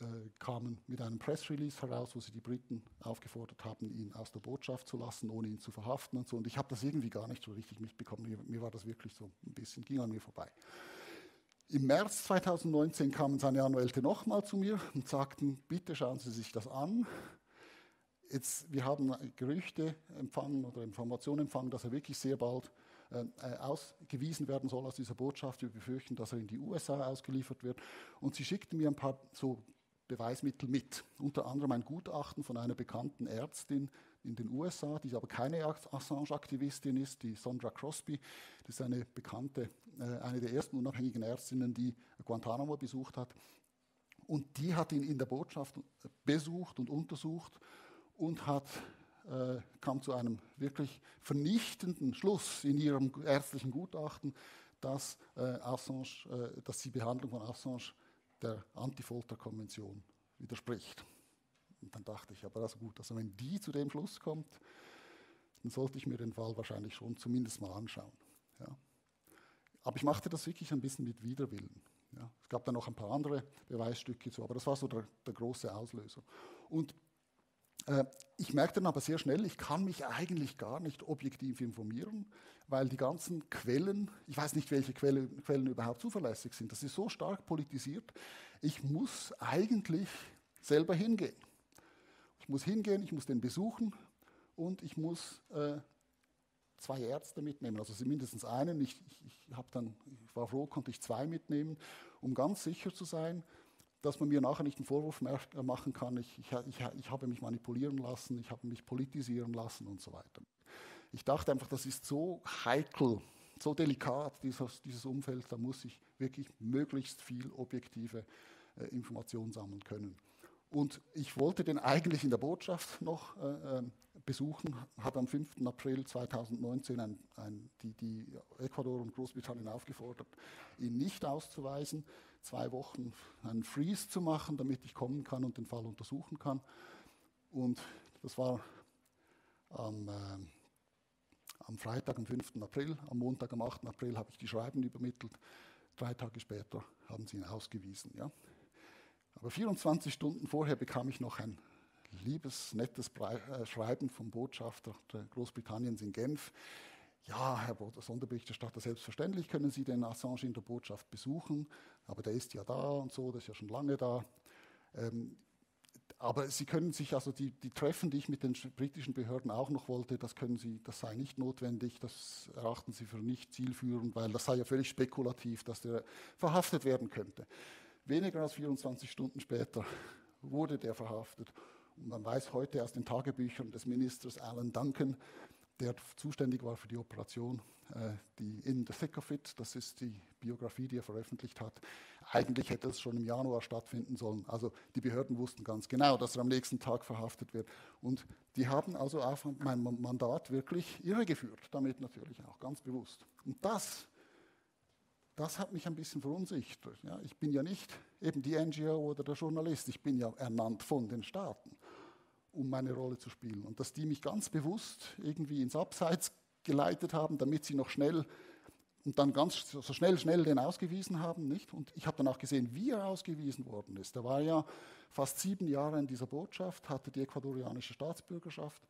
äh, kamen mit einem Pressrelease heraus, wo sie die Briten aufgefordert haben, ihn aus der Botschaft zu lassen, ohne ihn zu verhaften und so. Und ich habe das irgendwie gar nicht so richtig mitbekommen. Mir, mir war das wirklich so ein bisschen, ging an mir vorbei. Im März 2019 kamen seine Anwälte nochmal zu mir und sagten, bitte schauen Sie sich das an. Jetzt, wir haben Gerüchte empfangen oder Informationen empfangen, dass er wirklich sehr bald äh, ausgewiesen werden soll aus dieser Botschaft. Wir befürchten, dass er in die USA ausgeliefert wird. Und sie schickten mir ein paar so Beweismittel mit, unter anderem ein Gutachten von einer bekannten Ärztin, in den USA, die aber keine Assange-Aktivistin ist, die Sondra Crosby. Das ist eine bekannte, äh, eine der ersten unabhängigen Ärztinnen, die Guantanamo besucht hat. Und die hat ihn in der Botschaft besucht und untersucht und hat, äh, kam zu einem wirklich vernichtenden Schluss in ihrem ärztlichen Gutachten, dass, äh, Assange, äh, dass die Behandlung von Assange der Antifolterkonvention widerspricht. Und dann dachte ich, aber das ist gut. Also wenn die zu dem Schluss kommt, dann sollte ich mir den Fall wahrscheinlich schon zumindest mal anschauen. Ja. Aber ich machte das wirklich ein bisschen mit Widerwillen. Ja. Es gab dann noch ein paar andere Beweisstücke zu, aber das war so der, der große Auslöser. Und äh, ich merkte dann aber sehr schnell, ich kann mich eigentlich gar nicht objektiv informieren, weil die ganzen Quellen, ich weiß nicht, welche Quelle, Quellen überhaupt zuverlässig sind, das ist so stark politisiert, ich muss eigentlich selber hingehen. Ich muss hingehen, ich muss den besuchen und ich muss äh, zwei Ärzte mitnehmen, also mindestens einen. Ich, ich, ich, dann, ich war froh, konnte ich zwei mitnehmen, um ganz sicher zu sein, dass man mir nachher nicht einen Vorwurf mehr machen kann, ich, ich, ich, habe mich manipulieren lassen, ich habe mich politisieren lassen und so weiter. Ich dachte einfach, das ist so heikel, so delikat, dieses, dieses Umfeld, da muss ich wirklich möglichst viel objektive äh, Informationen sammeln können. Und ich wollte den eigentlich in der Botschaft noch äh, ähm, besuchen, habe am 5. April 2019 ein, ein, die, die, Ecuador und Großbritannien aufgefordert, ihn nicht auszuweisen, zwei Wochen einen Freeze zu machen, damit ich kommen kann und den Fall untersuchen kann. Und das war am, äh, am Freitag, am 5. April. Am Montag, am 8. April habe ich die Schreiben übermittelt. Drei Tage später haben sie ihn ausgewiesen. Ja. Aber 24 Stunden vorher bekam ich noch ein liebes, nettes äh, Schreiben vom Botschafter Großbritanniens in Genf. Ja, Herr Sonderberichterstatter, selbstverständlich können Sie den Assange in der Botschaft besuchen, aber der ist ja da und so, der ist ja schon lange da. Ähm, aber Sie können sich, also die, die, Treffen, die ich mit den britischen Behörden auch noch wollte, das können Sie, das sei nicht notwendig, das erachten Sie für nicht zielführend, weil das sei ja völlig spekulativ, dass der verhaftet werden könnte. Weniger als 24 Stunden später wurde der verhaftet. Und man weiß heute aus den Tagebüchern des Ministers Alan Duncan, der zuständig war für die Operation, äh, die In the Thick of It, das ist die Biografie, die er veröffentlicht hat. Eigentlich hätte es schon im Januar stattfinden sollen. Also die Behörden wussten ganz genau, dass er am nächsten Tag verhaftet wird. Und die haben also auf mein Mandat wirklich irregeführt, damit natürlich auch ganz bewusst. Und das das hat mich ein bisschen verunsichert. Ja, ich bin ja nicht eben die NGO oder der Journalist, ich bin ja ernannt von den Staaten, um meine Rolle zu spielen. Und dass die mich ganz bewusst irgendwie ins Abseits geleitet haben, damit sie noch schnell und dann ganz so schnell, schnell den ausgewiesen haben, nicht? Und ich habe dann auch gesehen, wie er ausgewiesen worden ist. Er war ja fast sieben Jahre in dieser Botschaft, hatte die ecuadorianische Staatsbürgerschaft,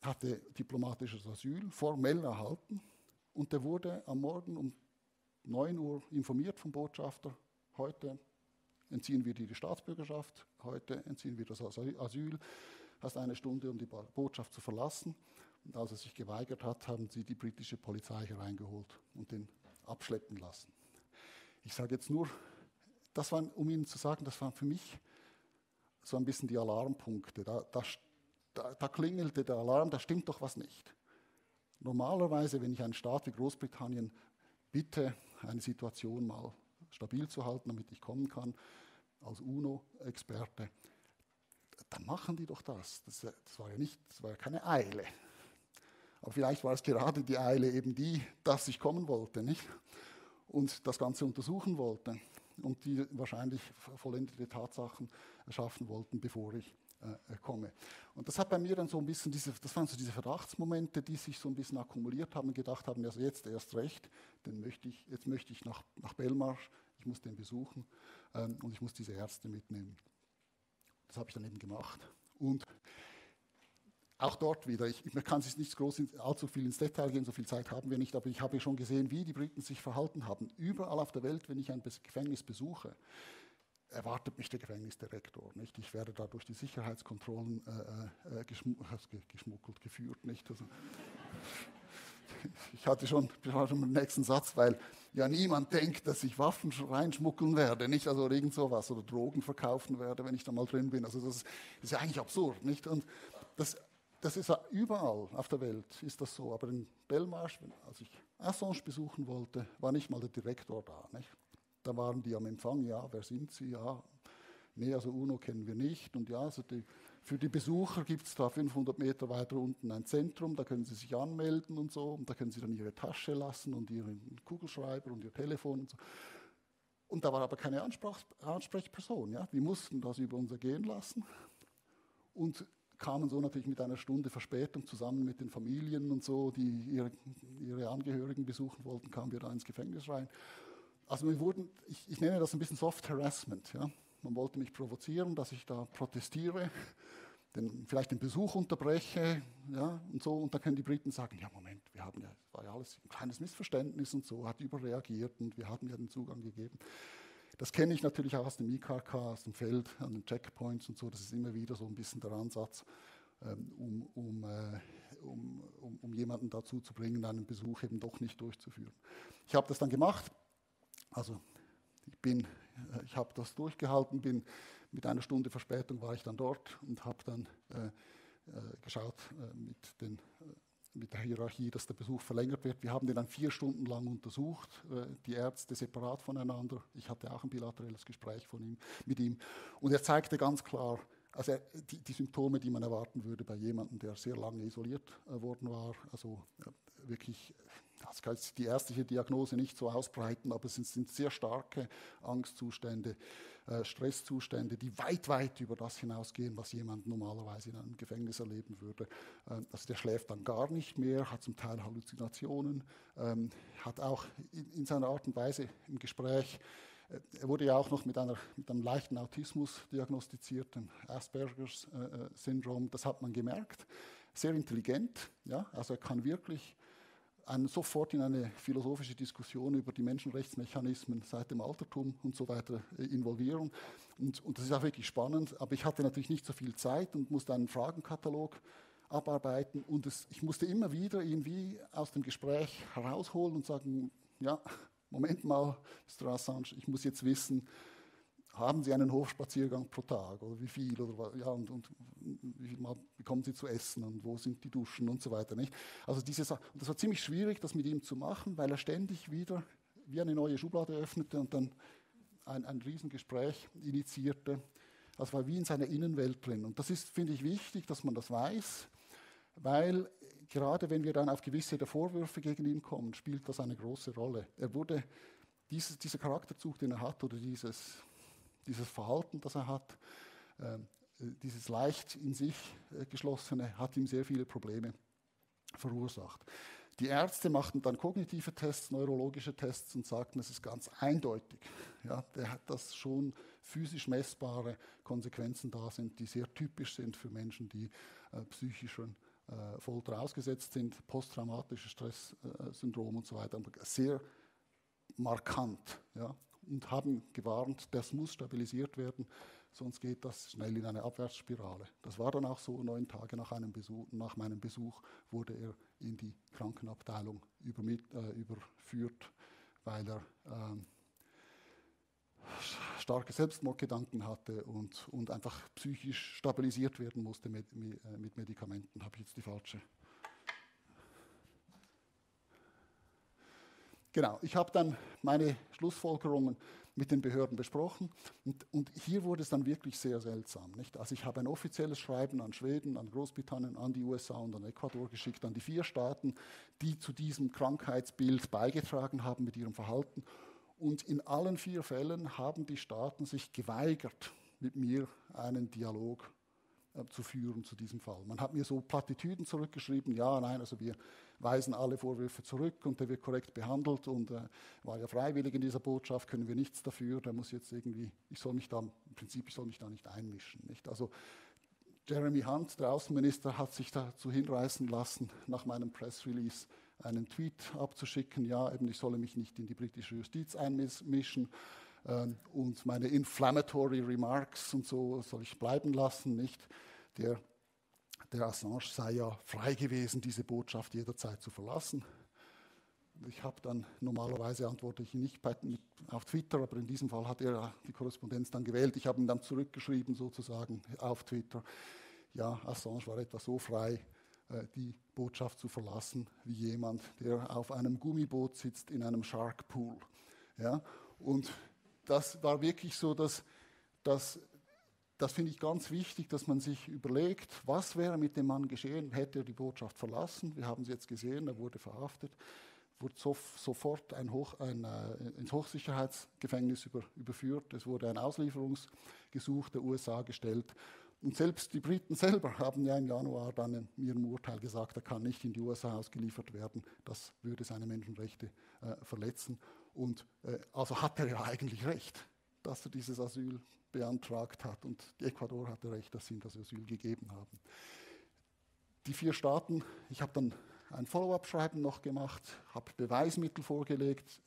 hatte diplomatisches Asyl formell erhalten und er wurde am Morgen um 9 Uhr informiert vom Botschafter, heute entziehen wir dir die Staatsbürgerschaft, heute entziehen wir das Asyl, hast eine Stunde, um die Botschaft zu verlassen. Und als er sich geweigert hat, haben sie die britische Polizei hereingeholt und den abschleppen lassen. Ich sage jetzt nur das waren, um Ihnen zu sagen, das waren für mich so ein bisschen die Alarmpunkte. Da, da, da, da klingelte der Alarm, da stimmt doch was nicht. Normalerweise, wenn ich einen Staat wie Großbritannien bitte, eine Situation mal stabil zu halten, damit ich kommen kann, als UNO-Experte, dann machen die doch das. das. Das, war ja nicht, das war ja keine Eile. Aber vielleicht war es gerade die Eile eben die, dass ich kommen wollte, nicht? Und das Ganze untersuchen wollte und die wahrscheinlich vollendete Tatsachen schaffen wollten, bevor ich äh, komme. Und das hat bei mir dann so ein bisschen diese, das waren so diese Verdachtsmomente, die sich so ein bisschen akkumuliert haben und gedacht haben, also jetzt erst recht, denn möchte ich, jetzt möchte ich nach, nach Belmarsch, ich muss den besuchen ähm, und ich muss diese Ärzte mitnehmen. Das habe ich dann eben gemacht. Und auch dort wieder, ich, ich kann sich nicht groß in, allzu viel ins Detail gehen, so viel Zeit haben wir nicht, aber ich habe schon gesehen, wie die Briten sich verhalten haben. Überall auf der Welt, wenn ich ein Gefängnis besuche, erwartet mich der Gefängnisdirektor. Nicht? Ich werde da durch die Sicherheitskontrollen äh, äh, geschm geschmuggelt, geführt. Nicht? Also, ich hatte schon, schon den nächsten Satz, weil ja niemand denkt, dass ich Waffen reinschmuggeln werde, nicht also irgend sowas oder Drogen verkaufen werde, wenn ich da mal drin bin. Also das, das ist ja eigentlich absurd, nicht? Und das, das ist überall auf der Welt ist das so. Aber in Belmarsh, als ich Assange besuchen wollte, war nicht mal der Direktor da. Nicht? Da waren die am Empfang, ja, wer sind Sie? Ja, nee, also UNO kennen wir nicht. Und ja, also die, für die Besucher gibt es da 500 Meter weiter unten ein Zentrum, da können Sie sich anmelden und so. Und da können Sie dann Ihre Tasche lassen und Ihren Kugelschreiber und Ihr Telefon und so. Und da war aber keine Ansprach Ansprechperson. Ja? Wir mussten das über uns ergehen lassen und kamen so natürlich mit einer Stunde Verspätung zusammen mit den Familien und so, die ihre, ihre Angehörigen besuchen wollten, kamen wir da ins Gefängnis rein. Also wir wurden, ich, ich nenne das ein bisschen Soft Harassment. Ja? Man wollte mich provozieren, dass ich da protestiere, den, vielleicht den Besuch unterbreche ja, und so. Und dann können die Briten sagen, ja Moment, wir haben ja, es war ja alles ein kleines Missverständnis und so, hat überreagiert und wir haben ja den Zugang gegeben. Das kenne ich natürlich auch aus dem IKK, aus dem Feld, an den Checkpoints und so. Das ist immer wieder so ein bisschen der Ansatz, ähm, um, äh, um, um, um jemanden dazu zu bringen, einen Besuch eben doch nicht durchzuführen. Ich habe das dann gemacht also ich bin, äh, ich habe das durchgehalten, bin mit einer Stunde Verspätung war ich dann dort und habe dann äh, äh, geschaut äh, mit, den, äh, mit der Hierarchie, dass der Besuch verlängert wird. Wir haben den dann vier Stunden lang untersucht, äh, die Ärzte separat voneinander. Ich hatte auch ein bilaterales Gespräch von ihm, mit ihm und er zeigte ganz klar, also die, die, Symptome, die man erwarten würde bei jemandem, der sehr lange isoliert worden war, also wirklich das kann jetzt die ärztliche Diagnose nicht so ausbreiten, aber es sind, sind sehr starke Angstzustände, äh, Stresszustände, die weit, weit über das hinausgehen, was jemand normalerweise in einem Gefängnis erleben würde. Ähm, also der schläft dann gar nicht mehr, hat zum Teil Halluzinationen, ähm, hat auch in, in, seiner Art und Weise im Gespräch äh, er wurde ja auch noch mit, einer, mit einem leichten Autismus diagnostiziert, dem Aspergers äh, äh. Das hat man gemerkt. Sehr intelligent, ja, also er kann wirklich einen sofort in eine philosophische Diskussion über die Menschenrechtsmechanismen seit dem Altertum und so weiter äh, involvieren. Und, und das ist auch wirklich spannend, aber ich hatte natürlich nicht so viel Zeit und musste einen Fragenkatalog abarbeiten und es, ich musste immer wieder irgendwie aus dem Gespräch herausholen und sagen, ja, Moment mal, Mr. Assange, ich muss jetzt wissen, haben Sie einen Hofspaziergang pro Tag oder wie viel oder ja und, und wie viel Mal bekommen Sie zu essen und wo sind die Duschen und so weiter nicht. Also diese und das war ziemlich schwierig, das mit ihm zu machen, weil er ständig wieder wie eine neue Schublade öffnete und dann ein, ein Riesengespräch initiierte. Das war wie in seiner Innenwelt drin. Und das ist, finde ich, wichtig, dass man das weiß, weil gerade wenn wir dann auf gewisse der Vorwürfe gegen ihn kommen, spielt das eine große Rolle. Er wurde, dieses, dieser Charakterzug, den er hat, oder dieses dieses Verhalten, das er hat, äh, dieses leicht in sich äh, geschlossene, hat ihm sehr viele Probleme verursacht. Die Ärzte machten dann kognitive Tests, neurologische Tests und sagten, es ist ganz eindeutig. Ja, der hat das schon physisch messbare Konsequenzen da sind, die sehr typisch sind für Menschen, die äh, psychischen äh, Folter ausgesetzt sind, posttraumatisches Stresssyndrom und so weiter, sehr markant. Ja und haben gewarnt, das muss stabilisiert werden, sonst geht das schnell in eine Abwärtsspirale. Das war dann auch so, neun Tage nach, Besuch, nach meinem Besuch wurde er in die Krankenabteilung äh, überführt, weil er, ähm, starke Selbstmordgedanken hatte und, und einfach psychisch stabilisiert werden musste mit, äh, mit Medikamenten. Habe ich jetzt die falsche? Genau, ich habe dann meine Schlussfolgerungen mit den Behörden besprochen und, und, hier wurde es dann wirklich sehr seltsam. Nicht? Also ich habe ein offizielles Schreiben an Schweden, an Großbritannien, an die USA und an Ecuador geschickt, an die vier Staaten, die zu diesem Krankheitsbild beigetragen haben mit ihrem Verhalten. Und in allen vier Fällen haben die Staaten sich geweigert, mit mir einen Dialog äh, zu führen zu diesem Fall. Man hat mir so Plattitüden zurückgeschrieben, ja, nein, also wir weisen alle Vorwürfe zurück und der wird korrekt behandelt und äh, war ja freiwillig in dieser Botschaft, können wir nichts dafür, der muss jetzt irgendwie, ich soll mich da, im Prinzip, ich soll mich da nicht einmischen. Nicht? Also Jeremy Hunt, der Außenminister, hat sich dazu hinreißen lassen, nach meinem Press Release einen Tweet abzuschicken, ja, eben ich solle mich nicht in die britische Justiz einmischen äh, und meine inflammatory remarks und so soll ich bleiben lassen, nicht? Der der Assange sei ja frei gewesen, diese Botschaft jederzeit zu verlassen. Ich habe dann, normalerweise antworte ich nicht bei, auf Twitter, aber in diesem Fall hat er die Korrespondenz dann gewählt. Ich habe ihm dann zurückgeschrieben, sozusagen auf Twitter. Ja, Assange war etwa so frei, äh, die Botschaft zu verlassen, wie jemand, der auf einem Gummiboot sitzt in einem Shark Pool. Ja, und das war wirklich so, dass, dass das finde ich ganz wichtig, dass man sich überlegt, was wäre mit dem Mann geschehen, hätte er die Botschaft verlassen. Wir haben es jetzt gesehen, er wurde verhaftet, wurde so, sofort ein Hoch, ein, äh, ins Hochsicherheitsgefängnis über, überführt. Es wurde ein Auslieferungsgesuch der USA gestellt. Und selbst die Briten selber haben ja im Januar dann in ihrem Urteil gesagt, er kann nicht in die USA ausgeliefert werden. Das würde seine Menschenrechte äh, verletzen. Und äh, also hat er ja eigentlich recht, dass er dieses Asyl beantragt hat. Und Ecuador hatte recht, dass sie ihm das Asyl gegeben haben. Die vier Staaten, ich habe dann ein Follow-up-Schreiben noch gemacht, habe Beweismittel vorgelegt.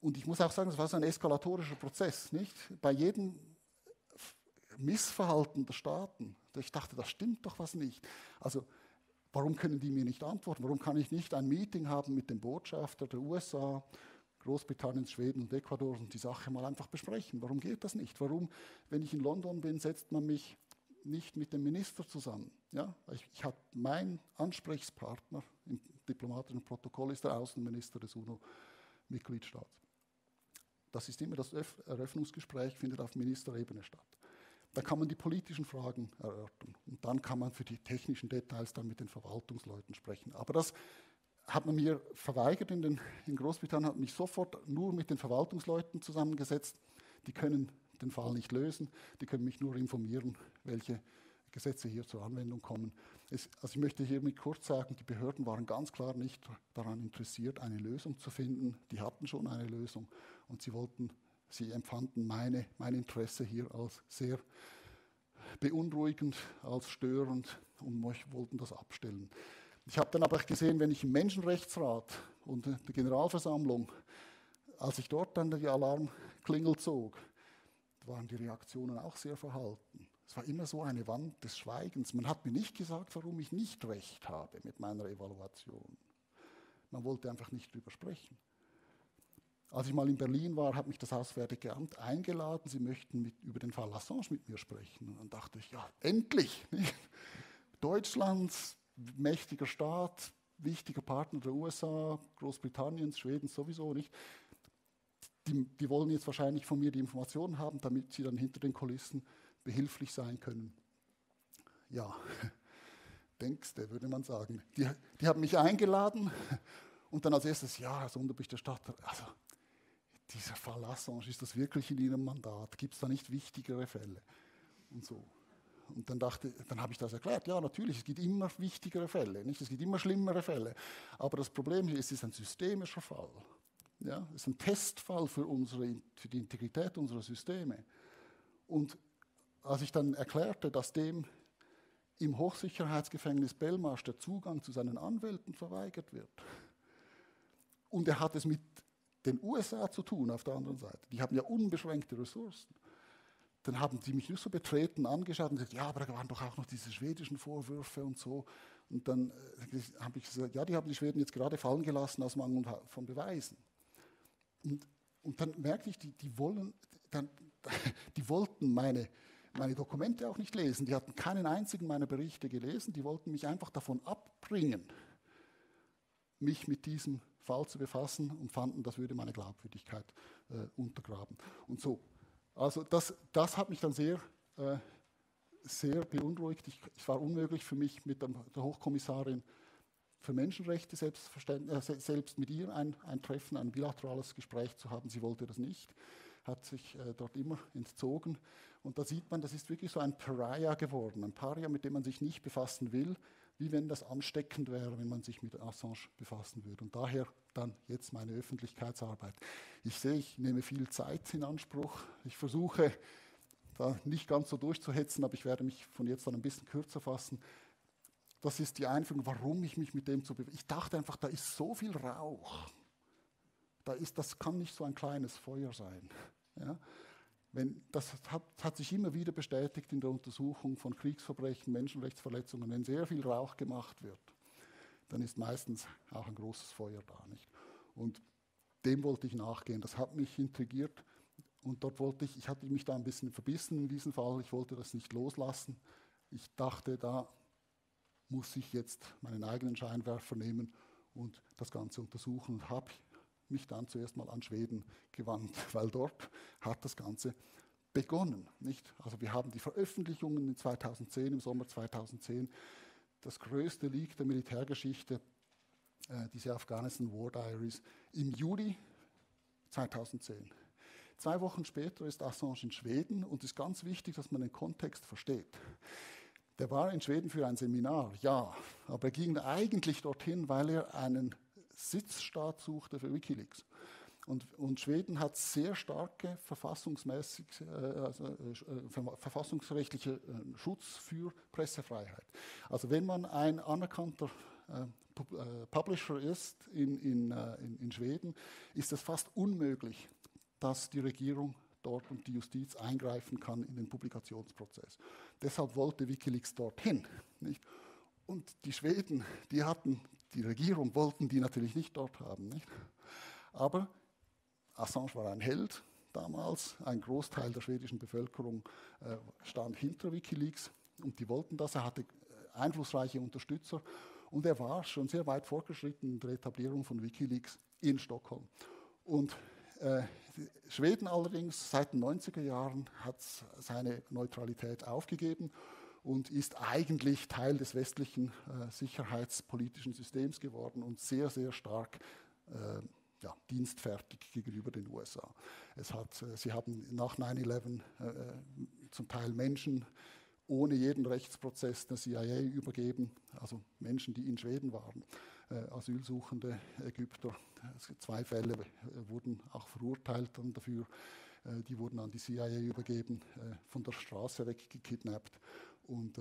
Und ich muss auch sagen, es war so ein eskalatorischer Prozess. Nicht? Bei jedem Missverhalten der Staaten, ich dachte, das stimmt doch was nicht. Also, warum können die mir nicht antworten? Warum kann ich nicht ein Meeting haben mit dem Botschafter der USA Großbritannien, Schweden und Ecuador und die Sache mal einfach besprechen. Warum geht das nicht? Warum, wenn ich in London bin, setzt man mich nicht mit dem Minister zusammen? Ja, ich, ich habe mein Ansprechpartner im diplomatischen Protokoll ist der Außenminister des UNO-Mitgliedstaats. Das ist immer das Eröffnungsgespräch, findet auf Ministerebene statt. Da kann man die politischen Fragen erörtern und dann kann man für die technischen Details dann mit den Verwaltungsleuten sprechen. Aber das hat man mir verweigert. In, den, in Großbritannien hat mich sofort nur mit den Verwaltungsleuten zusammengesetzt. Die können den Fall nicht lösen, die können mich nur informieren, welche Gesetze hier zur Anwendung kommen. Es, also ich möchte hiermit kurz sagen, die Behörden waren ganz klar nicht daran interessiert, eine Lösung zu finden. Die hatten schon eine Lösung und sie wollten, sie empfanden meine, mein Interesse hier als sehr beunruhigend, als störend und wollten das abstellen. Ich habe dann aber gesehen, wenn ich im Menschenrechtsrat und der Generalversammlung, als ich dort dann die Alarmklingel zog, waren die Reaktionen auch sehr verhalten. Es war immer so eine Wand des Schweigens. Man hat mir nicht gesagt, warum ich nicht recht habe mit meiner Evaluation. Man wollte einfach nicht drüber sprechen. Als ich mal in Berlin war, hat mich das Auswärtige Amt eingeladen, sie möchten mit, über den Fall Assange mit mir sprechen. Und dann dachte ich, ja, endlich! Deutschlands mächtiger Staat, wichtiger Partner der USA, Großbritanniens, Schweden sowieso nicht. Die, die wollen jetzt wahrscheinlich von mir die Informationen haben, damit sie dann hinter den Kulissen behilflich sein können. Ja, denkste, würde man sagen. Die, die haben mich eingeladen und dann als erstes, ja, Herr Sonderberichterstatter, also dieser Fall Assange, ist das wirklich in Ihrem Mandat? Gibt es da nicht wichtigere Fälle? Und so. Und dann, dachte, dann habe ich das erklärt. Ja, natürlich, es gibt immer wichtigere Fälle, nicht? es gibt immer schlimmere Fälle. Aber das Problem ist, es ist ein systemischer Fall. Ja? Es ist ein Testfall für, unsere, für die Integrität unserer Systeme. Und als ich dann erklärte, dass dem im Hochsicherheitsgefängnis Belmarsh der Zugang zu seinen Anwälten verweigert wird, und er hat es mit den USA zu tun auf der anderen Seite, die haben ja unbeschränkte Ressourcen dann haben die mich nur so betreten angeschaut und gesagt, ja, aber da waren doch auch noch diese schwedischen Vorwürfe und so. Und dann äh, habe ich gesagt, ja, die haben die Schweden jetzt gerade fallen gelassen aus Mangel von Beweisen. Und Und dann merkte ich, die, die, wollen, dann, die wollten meine, meine Dokumente auch nicht lesen. Die hatten keinen einzigen meiner Berichte gelesen. Die wollten mich einfach davon abbringen, mich mit diesem Fall zu befassen und fanden, das würde meine Glaubwürdigkeit äh, untergraben. Und so. Also das, das hat mich dann sehr, äh, sehr beunruhigt. Ich, es war unmöglich für mich mit der Hochkommissarin für Menschenrechte äh, selbst mit ihr ein, ein, Treffen, ein bilaterales Gespräch zu haben. Sie wollte das nicht, hat sich äh, dort immer entzogen. Und da sieht man, das ist wirklich so ein Pariah geworden, ein Paria, mit dem man sich nicht befassen will, wie wenn das ansteckend wäre, wenn man sich mit Assange befassen würde. Und daher dann jetzt meine Öffentlichkeitsarbeit. Ich sehe, ich nehme viel Zeit in Anspruch. Ich versuche da nicht ganz so durchzuhetzen, aber ich werde mich von jetzt an ein bisschen kürzer fassen. Das ist die Einführung, warum ich mich mit dem zu bewege. Ich dachte einfach, da ist so viel Rauch. Da ist, das kann nicht so ein kleines Feuer sein. Ja? Wenn, das hat, hat, sich immer wieder bestätigt in der Untersuchung von Kriegsverbrechen, Menschenrechtsverletzungen. Wenn sehr viel Rauch gemacht wird, dann ist meistens auch ein großes Feuer da. Nicht? Und dem wollte ich nachgehen. Das hat mich intrigiert. Und dort wollte ich, ich hatte mich da ein bisschen verbissen in diesem Fall. Ich wollte das nicht loslassen. Ich dachte, da muss ich jetzt meinen eigenen Scheinwerfer nehmen und das Ganze untersuchen und habe mich dann zuerst mal an Schweden gewandt, weil dort hat das Ganze begonnen. Nicht? Also wir haben die Veröffentlichungen in 2010, im Sommer 2010, das größte Leak der Militärgeschichte, äh, diese Afghanistan War Diaries, im Juli 2010. Zwei Wochen später ist Assange in Schweden und es ist ganz wichtig, dass man den Kontext versteht. Der war in Schweden für ein Seminar, ja, aber er ging eigentlich dorthin, weil er einen Sitzstaat suchte für Wikileaks. Und, und, Schweden hat sehr starke verfassungsmäßig, äh, also, äh, verfassungsrechtliche äh, Schutz für Pressefreiheit. Also wenn man ein anerkannter äh, äh, Publisher ist in, in, äh, in, in Schweden, ist es fast unmöglich, dass die Regierung dort und die Justiz eingreifen kann in den Publikationsprozess. Deshalb wollte Wikileaks dorthin. Nicht? Und die Schweden, die hatten, die Regierung wollten die natürlich nicht dort haben. Nicht? Aber Assange war ein Held damals. Ein Großteil der schwedischen Bevölkerung äh, stand hinter Wikileaks und die wollten das. Er hatte äh, einflussreiche Unterstützer und er war schon sehr weit fortgeschritten in der Etablierung von Wikileaks in Stockholm. Und äh, Schweden allerdings seit den 90er Jahren hat seine Neutralität aufgegeben und ist eigentlich Teil des westlichen äh, sicherheitspolitischen Systems geworden und sehr, sehr stark äh, ja, dienstfertig gegenüber den USA. Es hat, äh, sie haben nach 9-11 äh, äh, zum Teil Menschen ohne jeden Rechtsprozess der CIA übergeben, also Menschen, die in Schweden waren. Äh, asylsuchende Ägypter. Zwei Fälle wurden auch verurteilt dann dafür. Die wurden an die CIA übergeben, von der Straße weg und,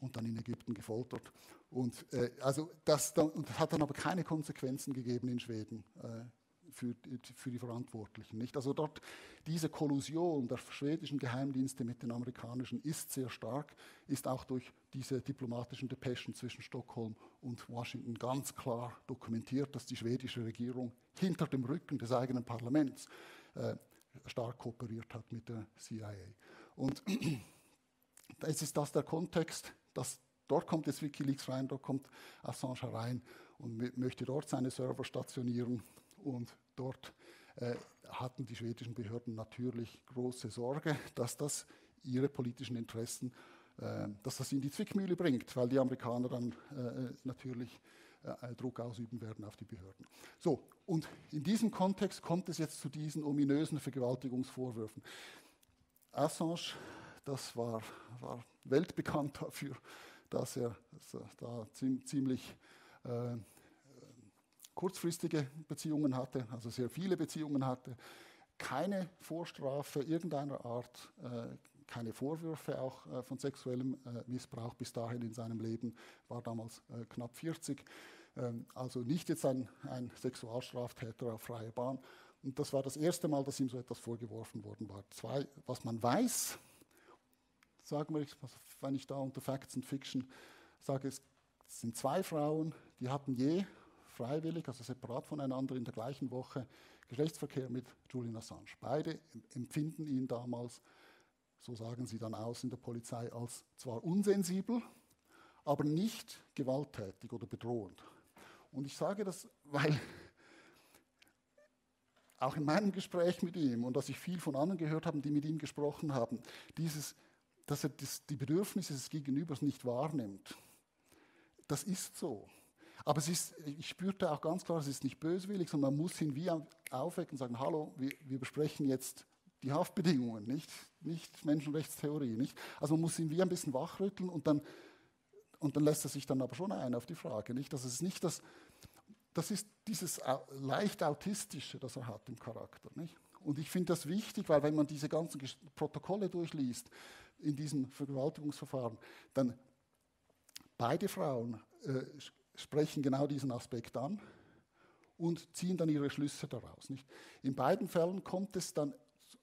und dann in Ägypten gefoltert. Und, also das, dann, und das hat dann aber keine Konsequenzen gegeben in Schweden für, für die Verantwortlichen. Nicht? Also dort diese Kollusion der schwedischen Geheimdienste mit den amerikanischen ist sehr stark, ist auch durch diese diplomatischen Depeschen zwischen Stockholm und Washington ganz klar dokumentiert, dass die schwedische Regierung hinter dem Rücken des eigenen Parlaments äh, stark kooperiert hat mit der CIA. Und jetzt ist das der Kontext, dass dort kommt jetzt Wikileaks rein, dort kommt Assange herein und möchte dort seine Server stationieren und dort äh, hatten die schwedischen Behörden natürlich große Sorge, dass das ihre politischen Interessen, äh, dass das in die Zwickmühle bringt, weil die Amerikaner dann äh, natürlich äh, Druck ausüben werden auf die Behörden. So, und in diesem Kontext kommt es jetzt zu diesen ominösen Vergewaltigungsvorwürfen. Assange, das war, war weltbekannt dafür, dass er da ziemlich äh, kurzfristige Beziehungen hatte, also sehr viele Beziehungen hatte, keine Vorstrafe irgendeiner Art, äh, keine Vorwürfe auch äh, von sexuellem äh, Missbrauch bis dahin in seinem Leben, war damals äh, knapp 40. Ähm, also nicht jetzt ein, ein Sexualstraftäter auf freie Bahn. Und das war das erste Mal, dass ihm so etwas vorgeworfen worden war. Zwei, was man weiß, sagen wir, wenn ich da unter Facts and Fiction sage, es sind zwei Frauen, die hatten je freiwillig, also separat voneinander in der gleichen Woche Geschlechtsverkehr mit Julian Assange. Beide empfinden ihn damals, so sagen sie dann aus in der Polizei, als zwar unsensibel, aber nicht gewalttätig oder bedrohend. Und ich sage das, weil auch in meinem Gespräch mit ihm und dass ich viel von anderen gehört habe, die mit ihm gesprochen haben, dieses, dass er das, die Bedürfnisse des Gegenübers nicht wahrnimmt. Das ist so. Aber es ist, ich spürte auch ganz klar, es ist nicht böswillig, sondern man muss ihn wie aufwecken und sagen, hallo, wir, wir besprechen jetzt die Haftbedingungen, nicht, nicht Menschenrechtstheorie. Nicht? Also man muss ihn wie ein bisschen wachrütteln und dann, und dann lässt er sich dann aber schon ein auf die Frage. Nicht? Das ist nicht das, das ist dieses leicht autistische, das er hat im Charakter. Nicht? Und ich finde das wichtig, weil wenn man diese ganzen Protokolle durchliest in diesem Vergewaltigungsverfahren, dann beide Frauen äh, sprechen genau diesen Aspekt an und ziehen dann ihre Schlüsse daraus. Nicht? In beiden Fällen kommt es dann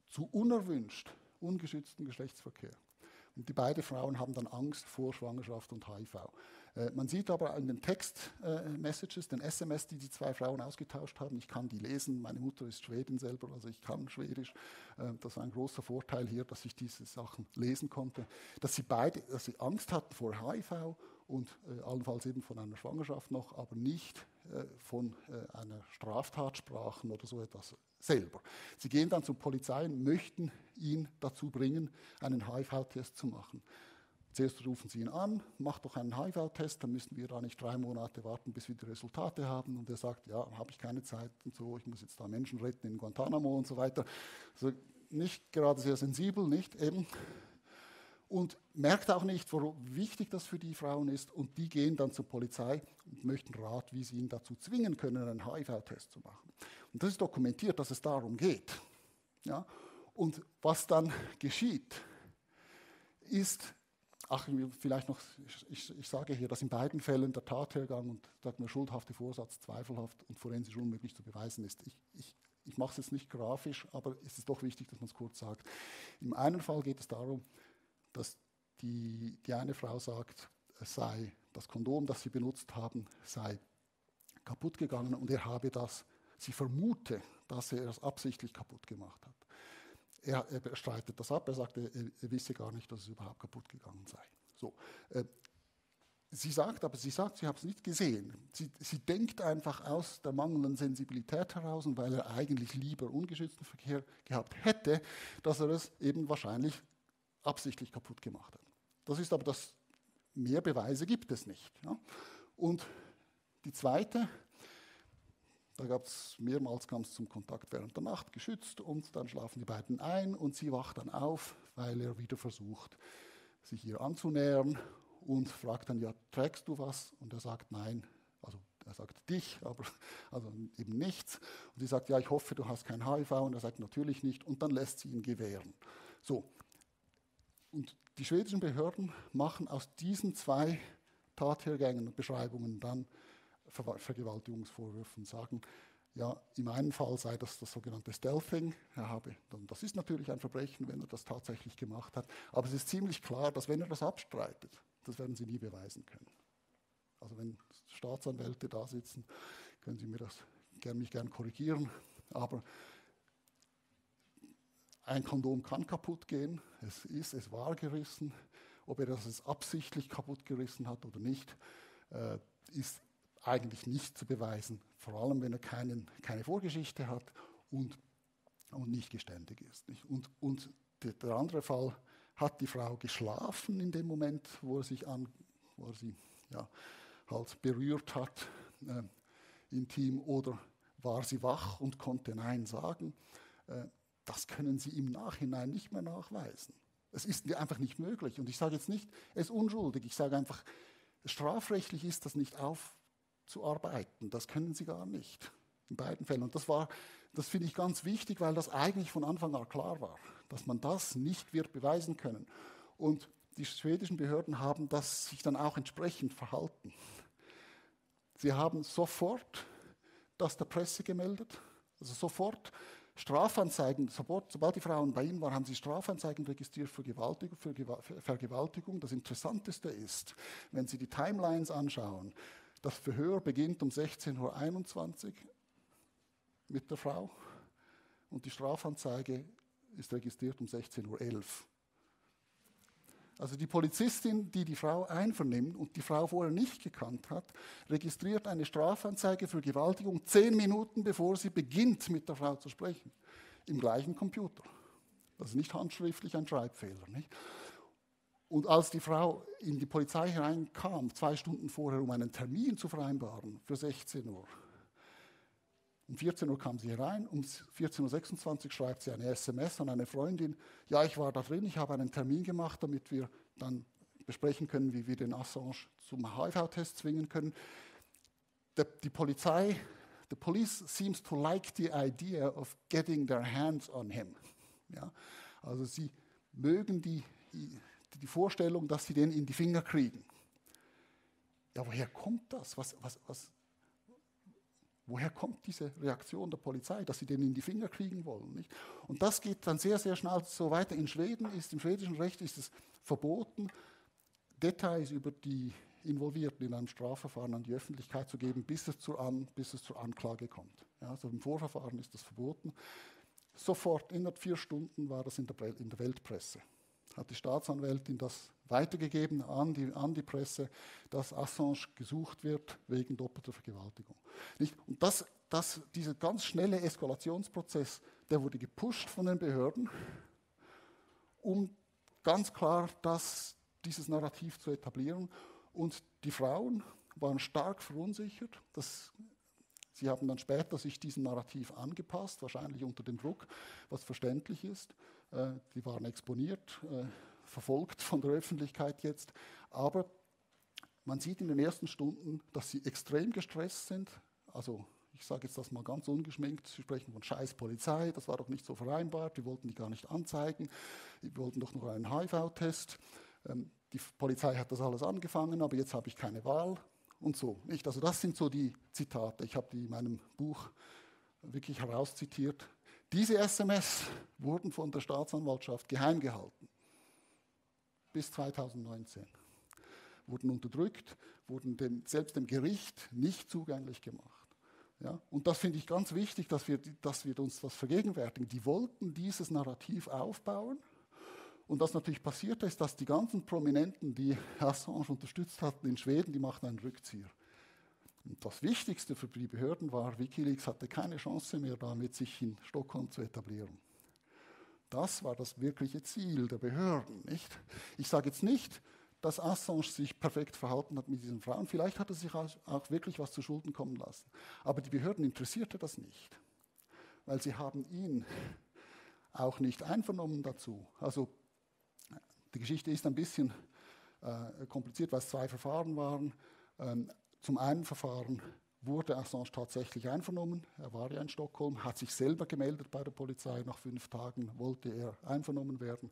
zu unerwünscht, ungeschützten Geschlechtsverkehr. Und die beiden Frauen haben dann Angst vor Schwangerschaft und HIV. Äh, man sieht aber in den Text-Messages, den SMS, die die zwei Frauen ausgetauscht haben, ich kann die lesen, meine Mutter ist Schwedin selber, also ich kann Schwedisch. Äh, das war ein großer Vorteil hier, dass ich diese Sachen lesen konnte, dass sie beide, dass sie Angst hatten vor HIV und äh, allenfalls eben von einer Schwangerschaft noch, aber nicht äh, von äh, einer Straftat sprachen oder so etwas selber. Sie gehen dann zur Polizei und möchten ihn dazu bringen, einen HIV-Test zu machen. Zuerst rufen sie ihn an, macht doch einen HIV-Test, dann müssen wir da nicht drei Monate warten, bis wir die Resultate haben. Und er sagt, ja, habe ich keine Zeit und so, ich muss jetzt da Menschen retten in Guantanamo und so weiter. Also nicht gerade sehr sensibel, nicht eben. Und merkt auch nicht, wie wichtig das für die Frauen ist. Und die gehen dann zur Polizei und möchten Rat, wie sie ihn dazu zwingen können, einen HIV-Test zu machen. Und das ist dokumentiert, dass es darum geht. Ja? Und was dann geschieht, ist, Ach, vielleicht noch, ich, ich, sage hier, dass in beiden Fällen der Tathergang und der schuldhafte Vorsatz zweifelhaft und forensisch unmöglich zu beweisen ist. Ich, ich, ich mache es jetzt nicht grafisch, aber es ist doch wichtig, dass man es kurz sagt. Im einen Fall geht es darum, dass die, die eine Frau sagt, es sei das Kondom, das sie benutzt haben, sei kaputt gegangen und er habe das, sie vermute, dass er es absichtlich kaputt gemacht hat. Er, er streitet das ab, er sagt, er, er, wisse gar nicht, dass es überhaupt kaputt gegangen sei. So. Äh, sie sagt aber, sie sagt, sie habe es nicht gesehen. Sie, sie, denkt einfach aus der mangelnden Sensibilität heraus und weil er eigentlich lieber ungeschützten Verkehr gehabt hätte, dass er es eben wahrscheinlich absichtlich kaputt gemacht hat. Das ist aber das, mehr Beweise gibt es nicht. Ja. Und die zweite da gab es mehrmals es zum Kontakt während der Nacht, geschützt und dann schlafen die beiden ein und sie wacht dann auf, weil er wieder versucht, sich ihr anzunähern und fragt dann, ja, trägst du was? Und er sagt, nein. Also er sagt dich, aber also eben nichts. Und sie sagt, ja, ich hoffe, du hast kein HIV. Und er sagt, natürlich nicht. Und dann lässt sie ihn gewähren. So. Und die schwedischen Behörden machen aus diesen zwei Tathergängen und Beschreibungen dann Vergewaltigungsvorwürfen sagen, ja, im einen Fall sei das das sogenannte Stealthing. Er habe, das ist natürlich ein Verbrechen, wenn er das tatsächlich gemacht hat. Aber es ist ziemlich klar, dass wenn er das abstreitet, das werden Sie nie beweisen können. Also wenn Staatsanwälte da sitzen, können Sie mir das gern, mich gern korrigieren. Aber ein Kondom kann kaputt gehen. Es ist, es war gerissen. Ob er das absichtlich kaputt gerissen hat oder nicht, äh, ist eigentlich nicht zu beweisen, vor allem wenn er keinen, keine Vorgeschichte hat und, und nicht geständig ist. Nicht? Und, und der, der, andere Fall, hat die Frau geschlafen in dem Moment, wo er, sich an, wo er sie ja, halt berührt hat, äh, intim, oder war sie wach und konnte Nein sagen? Äh, das können Sie im Nachhinein nicht mehr nachweisen. Es ist einfach nicht möglich. Und ich sage jetzt nicht, er ist unschuldig. Ich sage einfach, strafrechtlich ist das nicht auf, zu arbeiten. Das können sie gar nicht. In beiden Fällen. Und das war, das finde ich ganz wichtig, weil das eigentlich von Anfang an klar war, dass man das nicht wird beweisen können. Und die schwedischen Behörden haben das sich dann auch entsprechend verhalten. Sie haben sofort das der Presse gemeldet, also sofort Strafanzeigen, sobald, sobald die Frauen bei ihnen waren, haben sie Strafanzeigen registriert für, Gewaltigung, für Vergewaltigung. Das Interessanteste ist, wenn Sie die Timelines anschauen, das Verhör beginnt um 16.21 Uhr mit der Frau. und die Strafanzeige ist registriert um 16.11 Uhr. Also die Polizistin, die die Frau einvernimmt und die Frau vorher nicht gekannt hat, registriert eine Strafanzeige für Gewaltigung zehn Minuten bevor sie beginnt, mit der Frau zu sprechen. Im gleichen Computer. Das ist nicht handschriftlich ein Schreibfehler. Nicht? Und als die Frau in die Polizei hereinkam, zwei Stunden vorher, um einen Termin zu vereinbaren für 16 Uhr, um 14 Uhr kam sie herein, um 14.26 Uhr schreibt sie eine SMS an eine Freundin. Ja, ich war da drin, ich habe einen Termin gemacht, damit wir dann besprechen können, wie wir den Assange zum HIV-Test zwingen können. The, die Polizei, the police seems to like the idea of getting their hands on him. Ja, also sie mögen die, die Vorstellung, dass sie den in die Finger kriegen. Ja, woher kommt das? Was, was, was, woher kommt diese Reaktion der Polizei, dass sie den in die Finger kriegen wollen? Nicht? Und das geht dann sehr, sehr schnell so weiter. In Schweden ist, im schwedischen Recht ist es verboten, Details über die Involvierten in einem Strafverfahren an die Öffentlichkeit zu geben, bis es zur, an, bis es zur Anklage kommt. Ja, also im Vorverfahren ist das verboten. Sofort, innerhalb vier Stunden war das in der, in der Weltpresse hat die Staatsanwältin das weitergegeben an die, an die Presse, dass Assange gesucht wird wegen doppelter Vergewaltigung. Nicht? Und das, das, dieser ganz schnelle Eskalationsprozess, der wurde gepusht von den Behörden, um ganz klar das, dieses Narrativ zu etablieren. Und die Frauen waren stark verunsichert. Das, sie haben dann später sich diesem Narrativ angepasst, wahrscheinlich unter dem Druck, was verständlich ist. Äh, die waren exponiert, äh, verfolgt von der Öffentlichkeit jetzt. Aber man sieht in den ersten Stunden, dass sie extrem gestresst sind. Also ich sage jetzt das mal ganz ungeschminkt, Sie sprechen von scheiß Polizei, das war doch nicht so vereinbart, wir wollten die gar nicht anzeigen, wir wollten doch noch einen HIV-Test. Ähm, die Polizei hat das alles angefangen, aber jetzt habe ich keine Wahl und so. Also das sind so die Zitate. Ich habe die in meinem Buch wirklich herauszitiert. Diese SMS wurden von der Staatsanwaltschaft geheim gehalten. Bis 2019. Wurden unterdrückt, wurden dem, selbst dem Gericht nicht zugänglich gemacht. Ja? Und das finde ich ganz wichtig, dass wir, dass wir uns das vergegenwärtigen. Die wollten dieses Narrativ aufbauen. Und was natürlich passiert ist, dass die ganzen Prominenten, die Assange unterstützt hatten in Schweden, die machten einen Rückzieher. Und das Wichtigste für die Behörden war, Wikileaks hatte keine Chance mehr damit, sich in Stockholm zu etablieren. Das war das wirkliche Ziel der Behörden. Nicht? Ich sage jetzt nicht, dass Assange sich perfekt verhalten hat mit diesen Frauen. Vielleicht hat er sich auch wirklich was zu Schulden kommen lassen. Aber die Behörden interessierte das nicht, weil sie haben ihn auch nicht einvernommen dazu. Also die Geschichte ist ein bisschen äh, kompliziert, weil es zwei Verfahren waren. Ähm, zum einen Verfahren wurde Assange tatsächlich einvernommen. Er war ja in Stockholm, hat sich selber gemeldet bei der Polizei. Nach fünf Tagen wollte er einvernommen werden,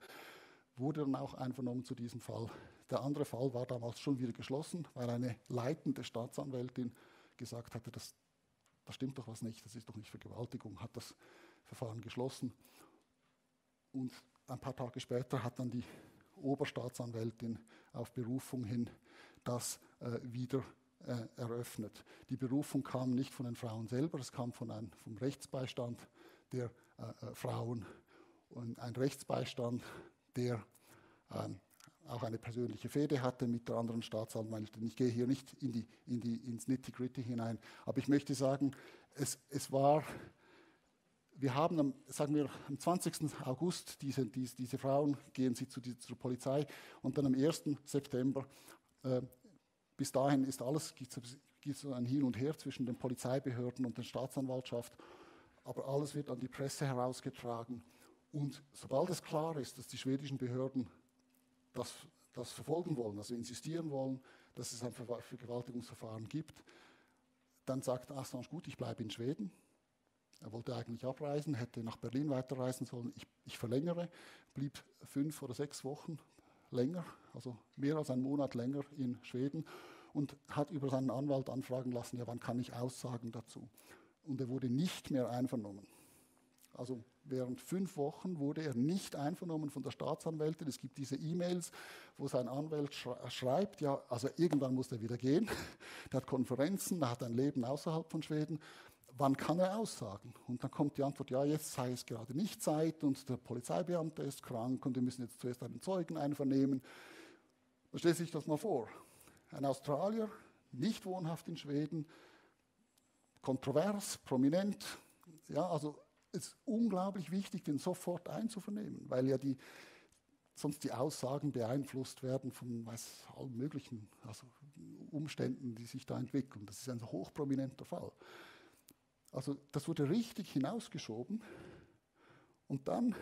wurde dann auch einvernommen zu diesem Fall. Der andere Fall war damals schon wieder geschlossen, weil eine leitende Staatsanwältin gesagt hatte, das, da stimmt doch was nicht, das ist doch nicht Vergewaltigung, hat das Verfahren geschlossen. Und ein paar Tage später hat dann die Oberstaatsanwältin auf Berufung hin das äh, wieder äh, eröffnet. Die Berufung kam nicht von den Frauen selber, es kam von einem, vom Rechtsbeistand der äh, äh, Frauen und ein Rechtsbeistand, der ähm, auch eine persönliche Fehde hatte mit der anderen Staatsanwältin. Ich gehe hier nicht in die, in die, ins Nitty-Gritty hinein, aber ich möchte sagen, es, es war wir haben am, sagen wir, am 20. August diese, diese, diese Frauen, gehen sie zu, zur Polizei und dann am 1. September äh, bis dahin ist alles, gibt es ein Hin und Her zwischen den Polizeibehörden und der Staatsanwaltschaft, aber alles wird an die Presse herausgetragen. Und sobald es klar ist, dass die schwedischen Behörden das, das verfolgen wollen, also insistieren wollen, dass es ein Vergewaltigungsverfahren gibt, dann sagt Assange, gut, ich bleibe in Schweden. Er wollte eigentlich abreisen, hätte nach Berlin weiterreisen sollen. Ich, ich verlängere, blieb fünf oder sechs Wochen länger, also mehr als einen Monat länger in Schweden und hat über seinen Anwalt anfragen lassen, ja, wann kann ich Aussagen dazu? Und er wurde nicht mehr einvernommen. Also während fünf Wochen wurde er nicht einvernommen von der Staatsanwältin. Es gibt diese E-Mails, wo sein Anwalt schreibt, ja, also irgendwann muss er wieder gehen. Der hat Konferenzen, er hat ein Leben außerhalb von Schweden. wann kann er aussagen? Und dann kommt die Antwort, ja, jetzt sei es gerade nicht Zeit und der Polizeibeamte ist krank und wir müssen jetzt zuerst einen Zeugen einvernehmen. Man stellt sich das mal vor. Ein Australier, nicht wohnhaft in Schweden, kontrovers, prominent, ja, also es ist unglaublich wichtig, den sofort einzuvernehmen, weil ja die, sonst die Aussagen beeinflusst werden von weiß, allen möglichen also Umständen, die sich da entwickeln. Das ist ein hochprominenter Fall. Also das wurde richtig hinausgeschoben und dann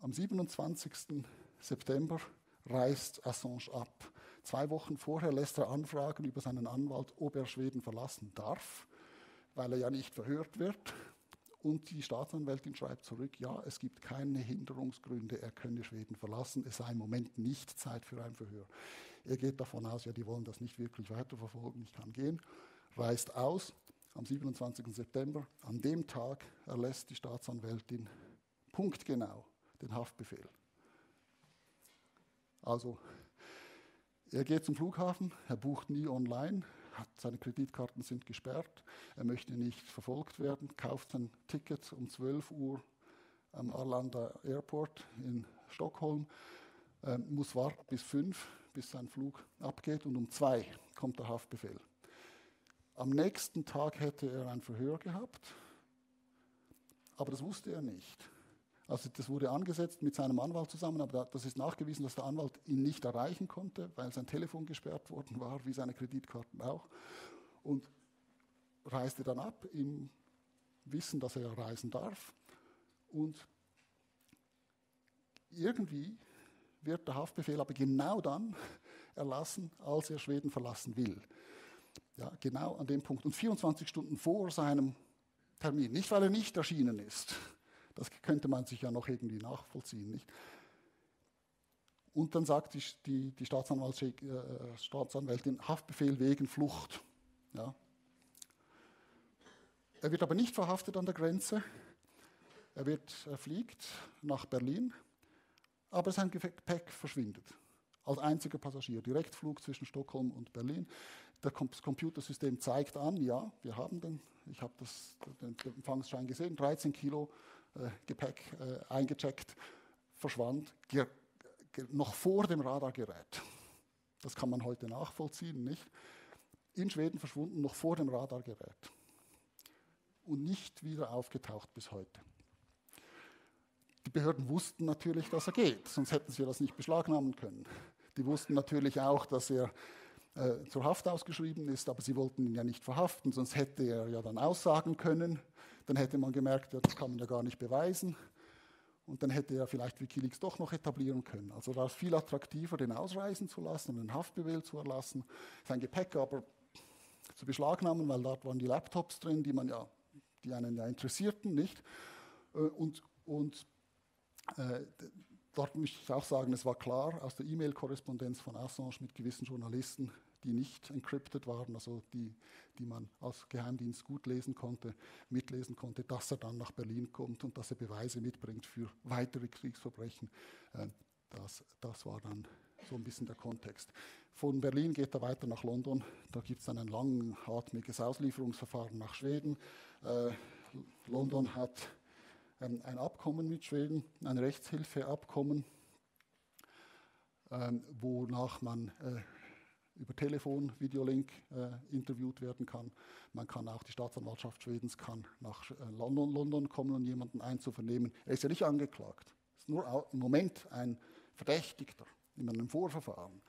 am 27. September reist Assange ab. Zwei Wochen vorher lässt er anfragen über seinen Anwalt, ob er Schweden verlassen darf, weil er ja nicht verhört wird. Und die Staatsanwältin schreibt zurück, ja, es gibt keine Hinderungsgründe, er könne Schweden verlassen, es sei im Moment nicht Zeit für ein Verhör. Er geht davon aus, ja, die wollen das nicht wirklich weiterverfolgen, ich kann gehen reist aus am 27. September. An dem Tag erlässt die Staatsanwältin punktgenau den Haftbefehl. Also, er geht zum Flughafen, er bucht nie online, hat, seine Kreditkarten sind gesperrt, er möchte nicht verfolgt werden, kauft sein Ticket um 12 Uhr am Arlanda Airport in Stockholm, äh, muss warten bis 5, bis sein Flug abgeht und um 2 kommt der Haftbefehl. Am nächsten Tag hätte er ein Verhör gehabt, aber das wusste er nicht. Also das wurde angesetzt mit seinem Anwalt zusammen, aber das ist nachgewiesen, dass der Anwalt ihn nicht erreichen konnte, weil sein Telefon gesperrt worden war, wie seine Kreditkarten auch. Und reiste dann ab im Wissen, dass er reisen darf. Und irgendwie wird der Haftbefehl aber genau dann erlassen, als er Schweden verlassen will. Ja, genau an dem Punkt. Und 24 Stunden vor seinem Termin. Nicht, weil er nicht erschienen ist. Das könnte man sich ja noch irgendwie nachvollziehen. Nicht? Und dann sagt die, die, die äh, Staatsanwältin Haftbefehl wegen Flucht. Ja. Er wird aber nicht verhaftet an der Grenze. Er, wird, er fliegt nach Berlin, aber sein Gepäck verschwindet. Als einziger Passagier. Direktflug zwischen Stockholm und Berlin das Computersystem zeigt an, ja, wir haben den, ich habe den, Empfangsschein gesehen, 13 Kilo äh, Gepäck äh, eingecheckt, verschwand, noch vor dem Radargerät. Das kann man heute nachvollziehen, nicht? In Schweden verschwunden, noch vor dem Radargerät. Und nicht wieder aufgetaucht bis heute. Die Behörden wussten natürlich, dass er geht, sonst hätten sie das nicht beschlagnahmen können. Die wussten natürlich auch, dass er äh, zur Haft ausgeschrieben ist, aber sie wollten ihn ja nicht verhaften, sonst hätte er ja dann aussagen können. Dann hätte man gemerkt, ja, das kann man ja gar nicht beweisen. Und dann hätte er vielleicht Wikileaks doch noch etablieren können. Also war es viel attraktiver, den ausreisen zu lassen und einen Haftbefehl zu erlassen, sein Gepäck aber zu beschlagnahmen, weil dort waren die Laptops drin, die man ja, die einen ja interessierten, nicht? Äh, und, und äh, dort möchte ich auch sagen, es war klar aus der E-Mail-Korrespondenz von Assange mit gewissen Journalisten, die nicht encrypted waren, also die, die man als Geheimdienst gut lesen konnte, mitlesen konnte, dass er dann nach Berlin kommt und dass er Beweise mitbringt für weitere Kriegsverbrechen. Äh, das, das war dann so ein bisschen der Kontext. Von Berlin geht er weiter nach London. Da gibt es dann ein langatmiges Auslieferungsverfahren nach Schweden. Äh, London hat ähm, ein Abkommen mit Schweden, ein Rechtshilfeabkommen, ähm, wonach man äh, über Telefon, Videolink äh, interviewt werden kann. Man kann auch, die Staatsanwaltschaft Schwedens kann nach äh, London, London kommen und jemanden einzuvernehmen. Er ist ja nicht angeklagt. Er ist nur im Moment ein Verdächtigter in einem Vorverfahren.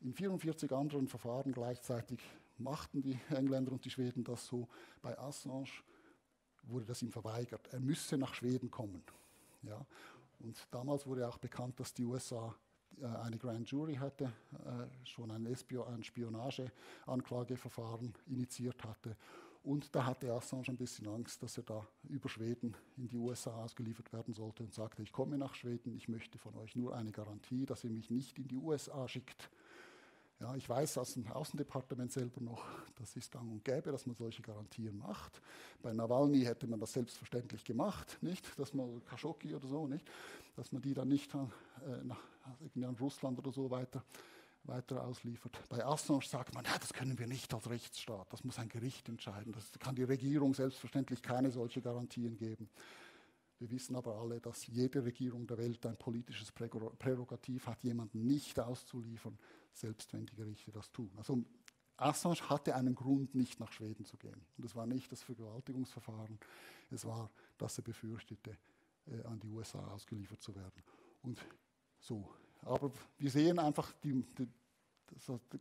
In 44 anderen Verfahren gleichzeitig machten die Engländer und die Schweden das so. Bei Assange wurde das ihm verweigert. Er müsse nach Schweden kommen. Ja. Und damals wurde auch bekannt, dass die USA eine Grand Jury hatte, äh, schon ein Spionageanklageverfahren initiiert hatte. Und da hatte Assange ein bisschen Angst, dass er da über Schweden in die USA ausgeliefert werden sollte und sagte, ich komme nach Schweden, ich möchte von euch nur eine Garantie, dass ihr mich nicht in die USA schickt. Ja, ich weiß aus dem Außendepartement selber noch, das ist gang und gäbe, dass man solche Garantien macht. Bei Nawalny hätte man das selbstverständlich gemacht, nicht? Dass man Khashoggi oder so, nicht? Dass man die dann nicht äh, nach, nach Russland oder so weiter weiter ausliefert. Bei Assange sagt man, ja, das können wir nicht als Rechtsstaat, das muss ein Gericht entscheiden. Das kann die Regierung selbstverständlich keine solche Garantien geben. Wir wissen aber alle, dass jede Regierung der Welt ein politisches Prärogativ hat, jemanden nicht auszuliefern, selbst wenn die Gerichte das tun. Also Assange hatte einen Grund, nicht nach Schweden zu gehen. Und es war nicht das Vergewaltigungsverfahren, es war, dass er befürchtete, äh, an die USA ausgeliefert zu werden. Und so. Aber wir sehen einfach die, die,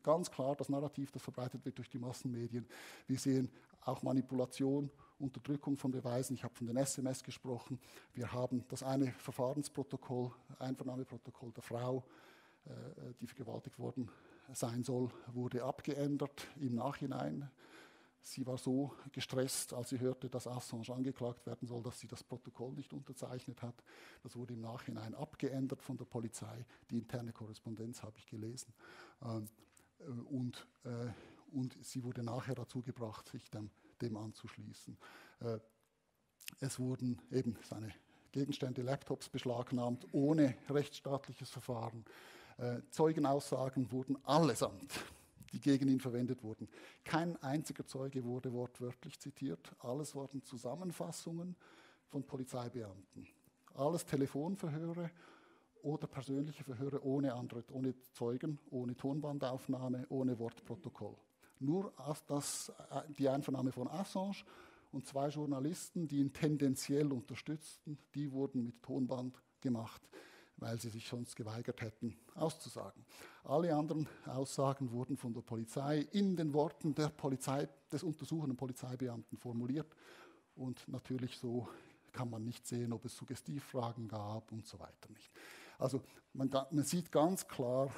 ganz klar das Narrativ, das verbreitet wird durch die Massenmedien. Wir sehen auch Manipulation, Unterdrückung von Beweisen. Ich habe von den SMS gesprochen. Wir haben das eine Verfahrensprotokoll, Einvernahmeprotokoll der Frau, äh, die vergewaltigt worden sein soll, wurde abgeändert im Nachhinein. Sie war so gestresst, als sie hörte, dass Assange angeklagt werden soll, dass sie das Protokoll nicht unterzeichnet hat. Das wurde im Nachhinein abgeändert von der Polizei. Die interne Korrespondenz habe ich gelesen. Ähm, äh, und, äh, und sie wurde nachher dazu gebracht, sich dem, dem anzuschließen. Äh, es wurden eben seine Gegenstände, Laptops beschlagnahmt, ohne rechtsstaatliches Verfahren. Äh, Zeugenaussagen wurden allesamt, die gegen ihn verwendet wurden. Kein einziger Zeuge wurde wortwörtlich zitiert. Alles waren Zusammenfassungen von Polizeibeamten. Alles Telefonverhöre oder persönliche Verhöre ohne, andere, ohne Zeugen, ohne Tonbandaufnahme, ohne Wortprotokoll. Nur das, äh, die Einvernahme von Assange und zwei Journalisten, die ihn tendenziell unterstützten, die wurden mit Tonband gemacht weil sie sich sonst geweigert hätten, auszusagen. Alle anderen Aussagen wurden von der Polizei in den Worten der Polizei, des untersuchenden Polizeibeamten formuliert. Und natürlich so kann man nicht sehen, ob es Suggestivfragen gab und so weiter nicht. Also man, man sieht ganz klar,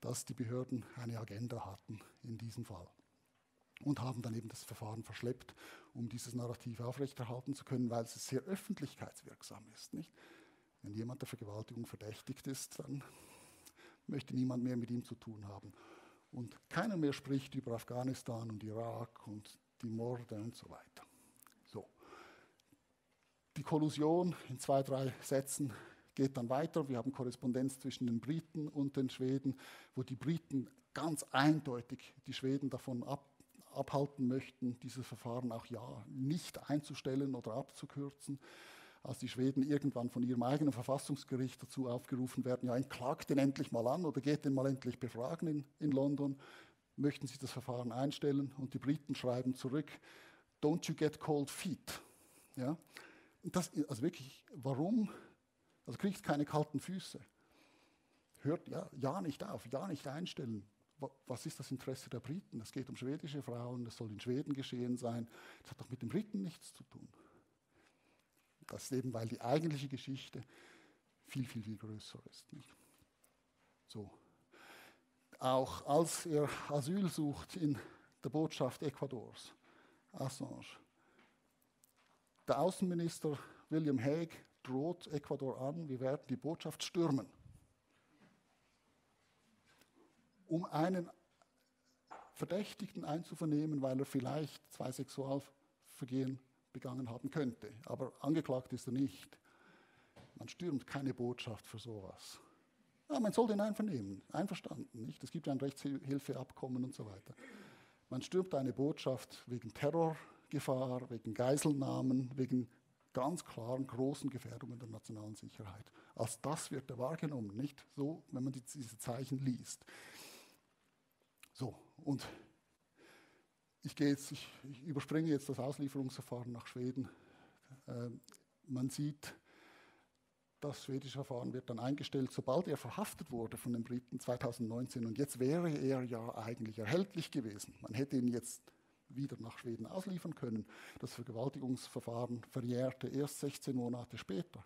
dass die Behörden eine Agenda hatten in diesem Fall und haben dann eben das Verfahren verschleppt, um dieses Narrativ aufrechterhalten zu können, weil es sehr öffentlichkeitswirksam ist. Nicht? Wenn jemand der Vergewaltigung verdächtigt ist, dann möchte niemand mehr mit ihm zu tun haben. Und keiner mehr spricht über Afghanistan und Irak und die Morde und so weiter. So. Die Kollusion in zwei, drei Sätzen geht dann weiter. Wir haben Korrespondenz zwischen den Briten und den Schweden, wo die Briten ganz eindeutig die Schweden davon ab, abhalten möchten, dieses Verfahren auch ja nicht einzustellen oder abzukürzen als die Schweden irgendwann von ihrem eigenen Verfassungsgericht dazu aufgerufen werden, ja, klagt den endlich mal an oder geht den mal endlich befragen in, in London, möchten sie das Verfahren einstellen und die Briten schreiben zurück, don't you get cold feet. Ja? Das, also wirklich, warum? Also kriegt keine kalten Füße. Hört ja, ja nicht auf, ja nicht einstellen. Was ist das Interesse der Briten? Es geht um schwedische Frauen, es soll in Schweden geschehen sein. Das hat doch mit den Briten nichts zu tun. Das ist eben, weil die eigentliche Geschichte viel, viel, viel größer ist. Nicht? So. Auch als er Asyl sucht in der Botschaft Ecuadors, Assange, der Außenminister William Hague droht Ecuador an, wir werden die Botschaft stürmen, um einen Verdächtigten einzuvernehmen, weil er vielleicht zwei Sexualvergehen begangen haben könnte. Aber angeklagt ist er nicht. Man stürmt keine Botschaft für sowas. Ja, man soll den einvernehmen, einverstanden. Nicht? Es gibt ein Rechtshilfeabkommen und so weiter. Man stürmt eine Botschaft wegen Terrorgefahr, wegen Geiselnahmen, wegen ganz klaren großen Gefährdungen der nationalen Sicherheit. Als das wird er wahrgenommen, nicht so, wenn man diese Zeichen liest. So, und ich, gehe jetzt, ich, ich überspringe jetzt das Auslieferungsverfahren nach Schweden. Äh, man sieht, das schwedische Verfahren wird dann eingestellt, sobald er verhaftet wurde von den Briten 2019. Und jetzt wäre er ja eigentlich erhältlich gewesen. Man hätte ihn jetzt wieder nach Schweden ausliefern können. Das Vergewaltigungsverfahren verjährte erst 16 Monate später.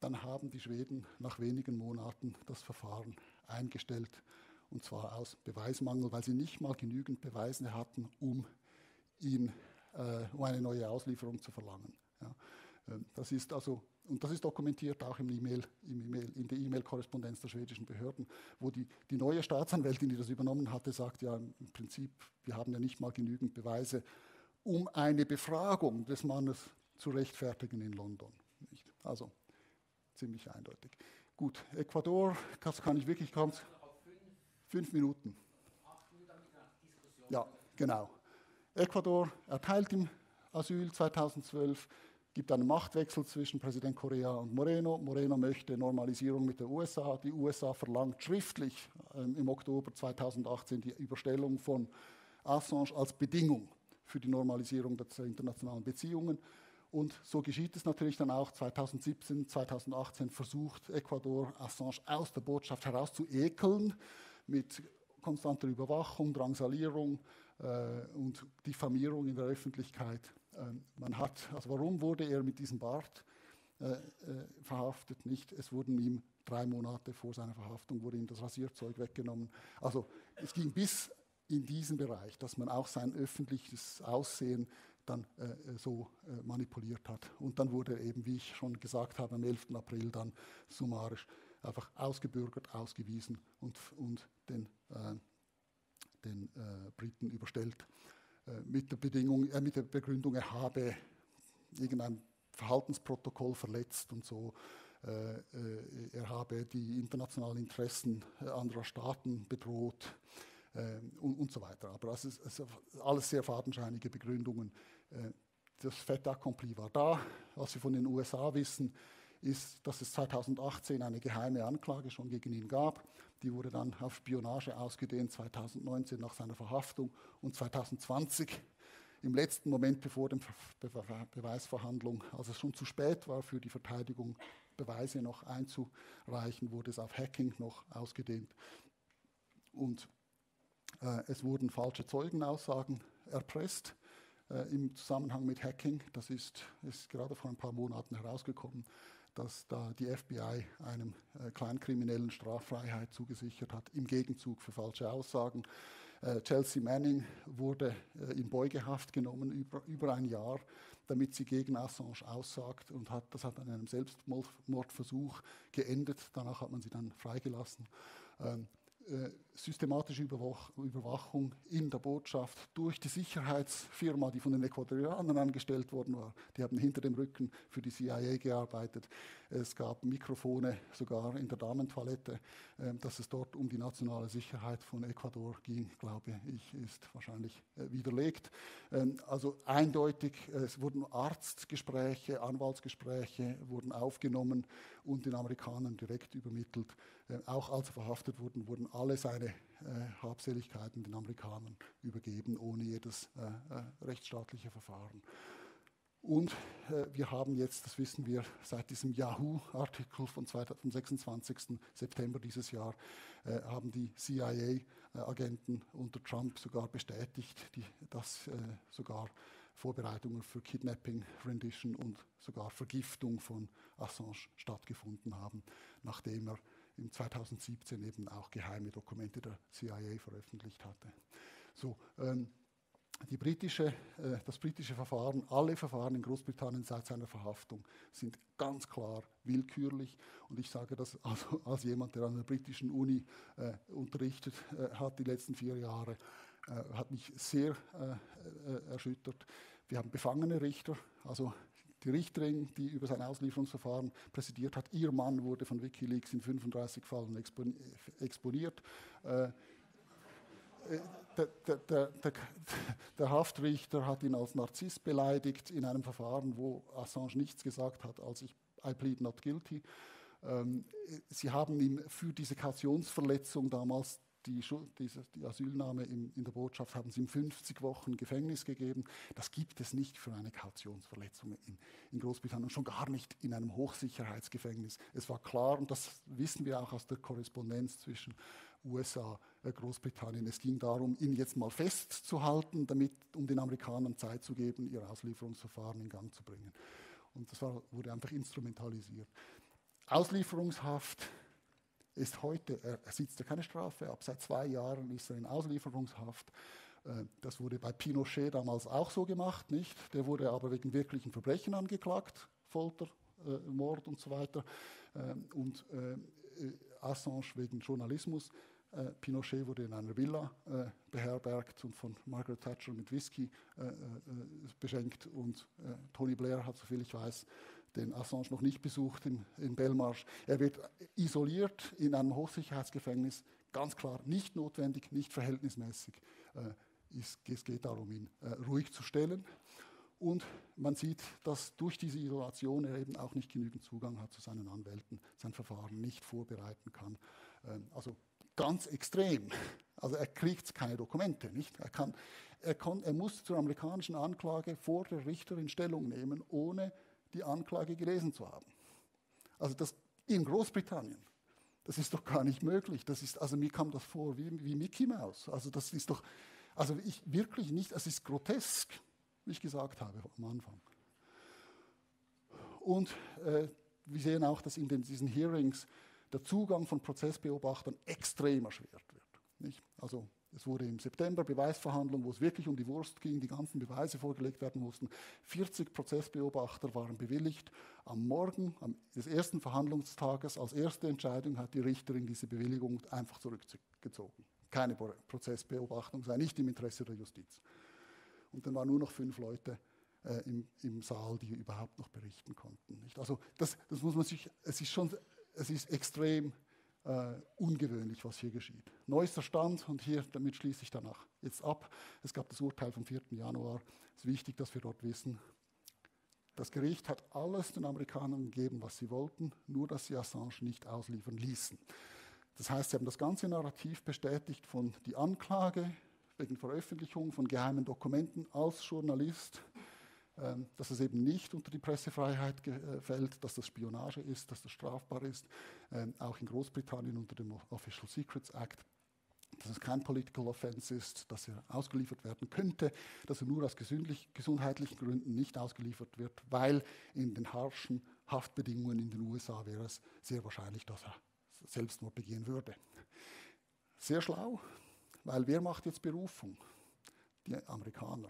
Dann haben die Schweden nach wenigen Monaten das Verfahren eingestellt und zwar aus Beweismangel, weil sie nicht mal genügend Beweise hatten, um, ihn, äh, um eine neue Auslieferung zu verlangen. Ja. Ähm, das ist also, und das ist dokumentiert auch im e im e in der E-Mail-Korrespondenz der schwedischen Behörden, wo die, die neue Staatsanwältin, die das übernommen hatte, sagt, ja, im Prinzip, wir haben ja nicht mal genügend Beweise, um eine Befragung des Mannes zu rechtfertigen in London. Nicht? Also ziemlich eindeutig. Gut, Ecuador, das kann ich wirklich ganz Fünf Minuten. Ja, genau. Ecuador erteilt ihm Asyl 2012, gibt einen Machtwechsel zwischen Präsident Correa und Moreno. Moreno möchte Normalisierung mit den USA. Die USA verlangt schriftlich ähm, im Oktober 2018 die Überstellung von Assange als Bedingung für die Normalisierung der internationalen Beziehungen. Und so geschieht es natürlich dann auch 2017, 2018 versucht Ecuador Assange aus der Botschaft heraus zu ekeln mit konstanter Überwachung, Drangsalierung äh, und Diffamierung in der Öffentlichkeit. Ähm, man hat, also warum wurde er mit diesem Bart äh, äh, verhaftet? Nicht, es wurden ihm drei Monate vor seiner Verhaftung wurde ihm das Rasierzeug weggenommen. Also es ging bis in diesen Bereich, dass man auch sein öffentliches Aussehen dann äh, so äh, manipuliert hat. Und dann wurde er eben, wie ich schon gesagt habe, am 11. April dann summarisch einfach ausgebürgert, ausgewiesen und, und den, äh, den äh, Briten überstellt. Äh, mit der Bedingung, äh, mit der Begründung, er habe irgendein Verhaltensprotokoll verletzt und so. Äh, äh, er habe die internationalen Interessen anderer Staaten bedroht und, und so weiter. Aber es ist, es ist alles sehr fadenscheinige Begründungen. das Fait accompli war da. Was wir von den USA wissen, ist, dass es 2018 eine geheime Anklage schon gegen ihn gab. Die wurde dann auf Spionage ausgedehnt 2019 nach seiner Verhaftung und 2020 im letzten Moment bevor der Be Beweisverhandlung, als es schon zu spät war für die Verteidigung, Beweise noch einzureichen, wurde es auf Hacking noch ausgedehnt. Und äh, es wurden falsche Zeugenaussagen erpresst äh, im Zusammenhang mit Hacking. Das ist, ist gerade vor ein paar Monaten herausgekommen dass da die FBI einem äh, Kleinkriminellen Straffreiheit zugesichert hat, im Gegenzug für falsche Aussagen. Äh, Chelsea Manning wurde äh, in Beugehaft genommen über, über ein Jahr, damit sie gegen Assange aussagt und hat, das hat an einem Selbstmordversuch geendet. Danach hat man sie dann freigelassen. Ähm, äh, systematische Überwachung in der Botschaft durch die Sicherheitsfirma, die von den Ecuadorianern angestellt worden war. Die haben hinter dem Rücken für die CIA gearbeitet. Es gab Mikrofone sogar in der Damentoilette. Ähm, dass es dort um die nationale Sicherheit von Ecuador ging, glaube ich, ist wahrscheinlich äh, widerlegt. Ähm, also eindeutig, es wurden Arztgespräche, Anwaltsgespräche wurden aufgenommen und den Amerikanern direkt übermittelt. Ähm, auch als er verhaftet wurden, wurden alle seine äh, Habseligkeiten den Amerikanern übergeben, ohne jedes äh, rechtsstaatliche Verfahren. Und äh, wir haben jetzt, das wissen wir seit diesem Yahoo-Artikel vom 26. September dieses Jahr, äh, haben die CIA-Agenten unter Trump sogar bestätigt, die, dass äh, sogar Vorbereitungen für Kidnapping, Rendition und sogar Vergiftung von Assange stattgefunden haben, nachdem er im 2017 eben auch geheime Dokumente der CIA veröffentlicht hatte. So, ähm, britische, äh, das britische Verfahren, alle Verfahren in Großbritannien seit seiner Verhaftung sind ganz klar willkürlich. Und ich sage das also als jemand, der an der britischen Uni äh, unterrichtet äh, hat die letzten vier Jahre, äh, hat mich sehr äh, äh, erschüttert. Wir haben befangene Richter, also die Richterin, die über sein Auslieferungsverfahren präsidiert hat, ihr Mann wurde von Wikileaks in 35 Fallen exponiert der, der, der, der, Haftrichter hat ihn als Narziss beleidigt in einem Verfahren, wo Assange nichts gesagt hat, als ich I plead not guilty. Ähm, sie haben ihm für diese Kautionsverletzung damals die, die Asylnahme in, in, der Botschaft haben sie ihm 50 Wochen Gefängnis gegeben. Das gibt es nicht für eine Kautionsverletzung in, in Großbritannien und schon gar nicht in einem Hochsicherheitsgefängnis. Es war klar, und das wissen wir auch aus der Korrespondenz zwischen USA, äh, Großbritannien. Es ging darum, ihn jetzt mal festzuhalten, damit, um den Amerikanern Zeit zu geben, ihr Auslieferungsverfahren in Gang zu bringen. Und das war, wurde einfach instrumentalisiert. Auslieferungshaft ist heute, er, sitzt ja keine Strafe ab, seit zwei Jahren ist er in Auslieferungshaft. Äh, das wurde bei Pinochet damals auch so gemacht, nicht? Der wurde aber wegen wirklichen Verbrechen angeklagt, Folter, äh, Mord und so weiter. Ähm, und Assange wegen Journalismus. Äh, Pinochet wurde in einer Villa äh, beherbergt und von Margaret Thatcher mit Whisky äh, äh beschenkt. Und äh, Tony Blair hat, soviel ich weiß, den Assange noch nicht besucht in, in Belmarsh. Er wird isoliert in einem Hochsicherheitsgefängnis, ganz klar nicht notwendig, nicht verhältnismäßig. Äh, ist, es geht darum, ihn äh, ruhig zu stellen. Und man sieht, dass durch diese Isolation er eben auch nicht genügend Zugang hat zu seinen Anwälten, sein Verfahren nicht vorbereiten kann. Ähm, also ganz extrem. Also er kriegt keine Dokumente, nicht? Er, kann, er, kann, er muss zur amerikanischen Anklage vor der Richterin Stellung nehmen, ohne die Anklage gelesen zu haben. Also das in Großbritannien. Das ist doch gar nicht möglich. Das ist, also mir kam das vor wie, wie Mickey Mouse. Also das ist doch, also ich wirklich nicht, es ist grotesk, wie ich gesagt habe am Anfang. Und äh, wir sehen auch, dass in den, diesen Hearings der Zugang von Prozessbeobachtern extrem erschwert wird. Nicht? Also es wurde im September Beweisverhandlung, wo es wirklich um die Wurst ging, die ganzen Beweise vorgelegt werden mussten. 40 Prozessbeobachter waren bewilligt. Am Morgen des ersten Verhandlungstages als erste Entscheidung hat die Richterin diese Bewilligung einfach zurückgezogen. Keine Prozessbeobachtung sei nicht im Interesse der Justiz. Und dann waren nur noch fünf Leute äh, im, im, Saal, die überhaupt noch berichten konnten. Nicht? Also das, das muss man sich, es ist schon, es ist extrem äh, ungewöhnlich, was hier geschieht. Neuester Stand, und hier, damit schließe ich danach jetzt ab. Es gab das Urteil vom 4. Januar. Es ist wichtig, dass wir dort wissen, das Gericht hat alles den Amerikanern gegeben, was sie wollten, nur dass sie Assange nicht ausliefern ließen. Das heißt, sie haben das ganze Narrativ bestätigt von die Anklage wegen Veröffentlichung von geheimen Dokumenten als Journalist dass es eben nicht unter die Pressefreiheit äh, fällt, dass das Spionage ist, dass das strafbar ist, ähm, auch in Großbritannien unter dem Official Secrets Act, dass es kein Political Offense ist, dass er ausgeliefert werden könnte, dass er nur aus gesundheitlichen Gründen nicht ausgeliefert wird, weil in den harschen Haftbedingungen in den USA wäre es sehr wahrscheinlich, dass er Selbstmord begehen würde. Sehr schlau, weil wer macht jetzt Berufung? Die Amerikaner.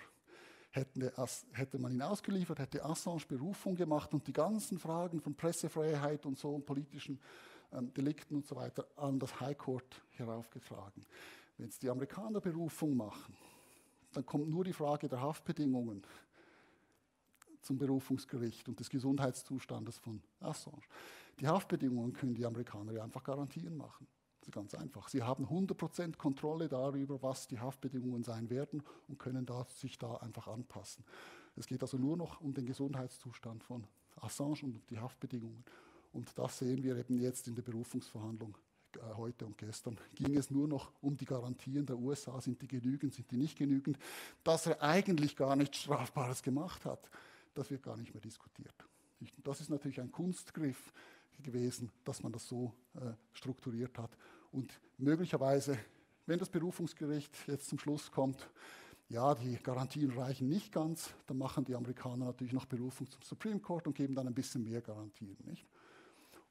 Hätte, man ihn ausgeliefert, hätte Assange Berufung gemacht und die ganzen Fragen von Pressefreiheit und so und politischen ähm, Delikten und so weiter an das High Court heraufgetragen. Wenn es die Amerikaner Berufung machen, dann kommt nur die Frage der Haftbedingungen zum Berufungsgericht und des Gesundheitszustandes von Assange. Die Haftbedingungen können die Amerikaner ja einfach garantieren machen. Ganz einfach. Sie haben 100% Kontrolle darüber, was die Haftbedingungen sein werden und können da, sich da einfach anpassen. Es geht also nur noch um den Gesundheitszustand von Assange und um die Haftbedingungen. Und das sehen wir eben jetzt in der Berufungsverhandlung äh, heute und gestern. Ging es nur noch um die Garantien der USA, sind die genügend, sind die nicht genügend. Dass er eigentlich gar nichts Strafbares gemacht hat, das wird gar nicht mehr diskutiert. Das ist natürlich ein Kunstgriff gewesen, dass man das so äh, strukturiert hat. Und möglicherweise, wenn das Berufungsgericht jetzt zum Schluss kommt, ja, die Garantien reichen nicht ganz, dann machen die Amerikaner natürlich noch Berufung zum Supreme Court und geben dann ein bisschen mehr Garantien. Nicht?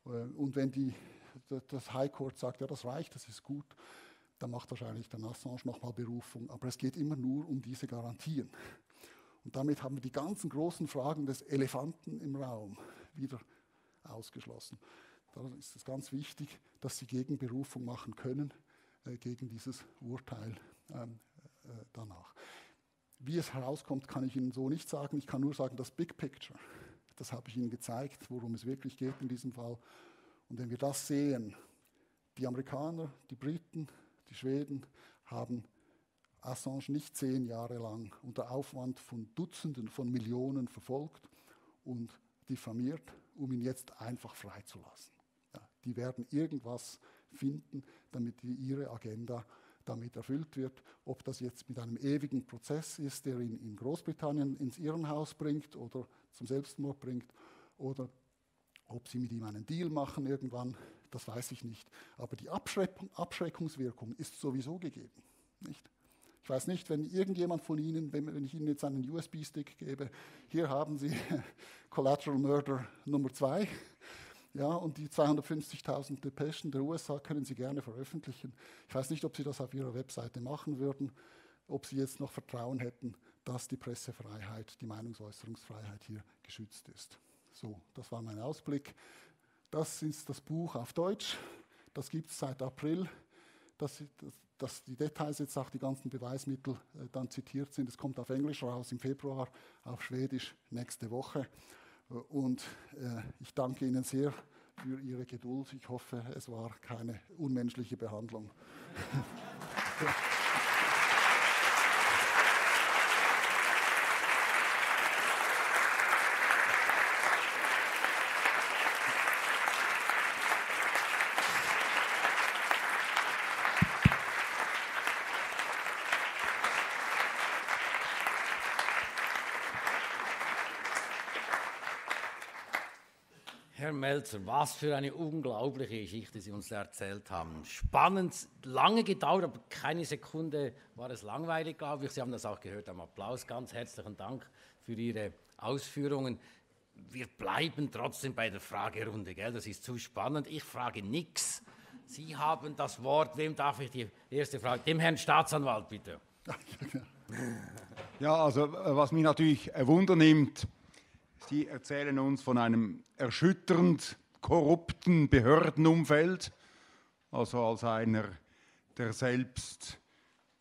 Äh, und wenn die, das High Court sagt, ja, das reicht, das ist gut, dann macht wahrscheinlich der Assange nochmal Berufung. Aber es geht immer nur um diese Garantien. Und damit haben wir die ganzen großen Fragen des Elefanten im Raum wieder ausgeschlossen. Da ist es ganz wichtig, dass Sie Gegenberufung machen können äh, gegen dieses Urteil ähm, äh, danach. Wie es herauskommt, kann ich Ihnen so nicht sagen. Ich kann nur sagen, das Big Picture, das habe ich Ihnen gezeigt, worum es wirklich geht in diesem Fall. Und wenn wir das sehen, die Amerikaner, die Briten, die Schweden haben Assange nicht zehn Jahre lang unter Aufwand von Dutzenden von Millionen verfolgt und diffamiert, um ihn jetzt einfach freizulassen die werden irgendwas finden, damit ihre Agenda damit erfüllt wird. Ob das jetzt mit einem ewigen Prozess ist, der ihn in Großbritannien ins Irrenhaus bringt oder zum Selbstmord bringt, oder ob sie mit ihm einen Deal machen irgendwann, das weiß ich nicht. Aber die Abschreckung, Abschreckungswirkung ist sowieso gegeben. Nicht? Ich weiß nicht, wenn irgendjemand von Ihnen, wenn, wenn ich Ihnen jetzt einen USB-Stick gebe, hier haben Sie Collateral Murder Nummer zwei, ja, und die 250.000 Depeschen der USA können Sie gerne veröffentlichen. Ich weiß nicht, ob Sie das auf Ihrer Webseite machen würden, ob Sie jetzt noch Vertrauen hätten, dass die Pressefreiheit, die Meinungsäußerungsfreiheit hier geschützt ist. So, das war mein Ausblick. Das ist das Buch auf Deutsch. Das gibt es seit April. Dass, dass, die Details jetzt auch die ganzen Beweismittel äh, dann zitiert sind. Es kommt auf Englisch raus im Februar, auf Schwedisch nächste Woche. Und äh, ich danke Ihnen sehr für Ihre Geduld. Ich hoffe, es war keine unmenschliche Behandlung. Herr Melzer, was für eine unglaubliche Geschichte Sie uns erzählt haben. Spannend, lange gedauert, aber keine Sekunde war es langweilig, glaube ich. Sie haben das auch gehört am Applaus. Ganz herzlichen Dank für Ihre Ausführungen. Wir bleiben trotzdem bei der Fragerunde, gell? das ist zu spannend. Ich frage nichts. Sie haben das Wort. Wem darf ich die erste Frage? Dem Herrn Staatsanwalt, bitte. Ja, also äh, was mich natürlich Wunder nimmt, Sie erzählen uns von einem erschütternd korrupten Behördenumfeld, also als einer, der selbst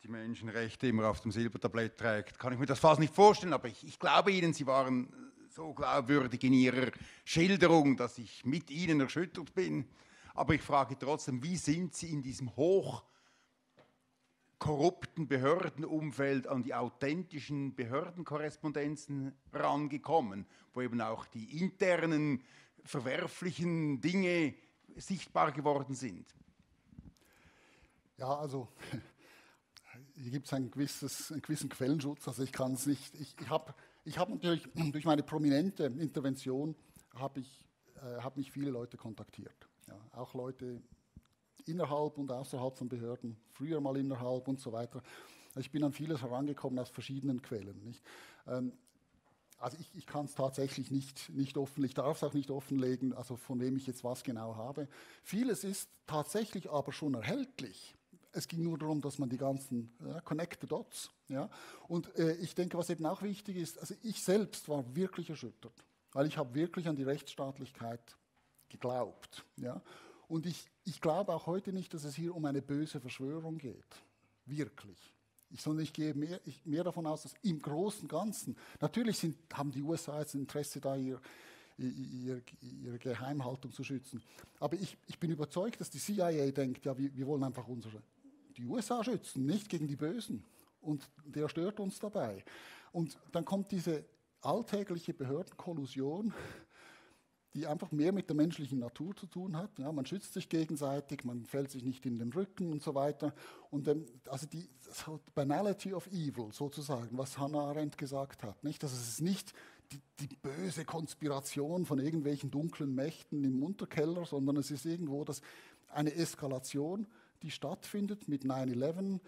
die Menschenrechte immer auf dem Silbertablett trägt. Kann ich mir das fast nicht vorstellen, aber ich, ich glaube Ihnen, Sie waren so glaubwürdig in Ihrer Schilderung, dass ich mit Ihnen erschüttert bin. Aber ich frage trotzdem, wie sind Sie in diesem hoch korrupten Behördenumfeld an die authentischen Behördenkorrespondenzen rangekommen, wo eben auch die internen verwerflichen Dinge sichtbar geworden sind? Ja, also hier gibt es ein einen gewissen Quellenschutz. Also ich kann es nicht. Ich, ich habe ich hab natürlich durch meine prominente Intervention habe ich äh, hab mich viele Leute kontaktiert. Ja, auch Leute innerhalb und außerhalb von Behörden, früher mal innerhalb und so weiter. Ich bin an vieles herangekommen aus verschiedenen Quellen. Nicht? Ähm, also ich, ich kann es tatsächlich nicht, nicht offen, ich darf es auch nicht offenlegen, also von wem ich jetzt was genau habe. Vieles ist tatsächlich aber schon erhältlich. Es ging nur darum, dass man die ganzen ja, Connect the Dots. Ja? Und äh, ich denke, was eben auch wichtig ist, also ich selbst war wirklich erschüttert, weil ich habe wirklich an die Rechtsstaatlichkeit geglaubt. Ja? Und ich, ich glaube auch heute nicht, dass es hier um eine böse Verschwörung geht. Wirklich. Ich, sondern ich gehe mehr, ich, mehr davon aus, dass im Großen und Ganzen, natürlich sind, haben die USA jetzt Interesse da, ihr, ihr, ihre Geheimhaltung zu schützen. Aber ich, ich, bin überzeugt, dass die CIA denkt, ja, wir, wir wollen einfach unsere, die USA schützen, nicht gegen die Bösen. Und der stört uns dabei. Und dann kommt diese alltägliche Behördenkollusion die einfach mehr mit der menschlichen Natur zu tun hat. Ja, man schützt sich gegenseitig, man fällt sich nicht in den Rücken und so weiter. Und ähm, also die so Banality of Evil sozusagen, was Hannah Arendt gesagt hat. Nicht? Also es nicht die, die, böse Konspiration von irgendwelchen dunklen Mächten im Unterkeller, sondern es ist irgendwo das, eine Eskalation, die stattfindet mit 9-11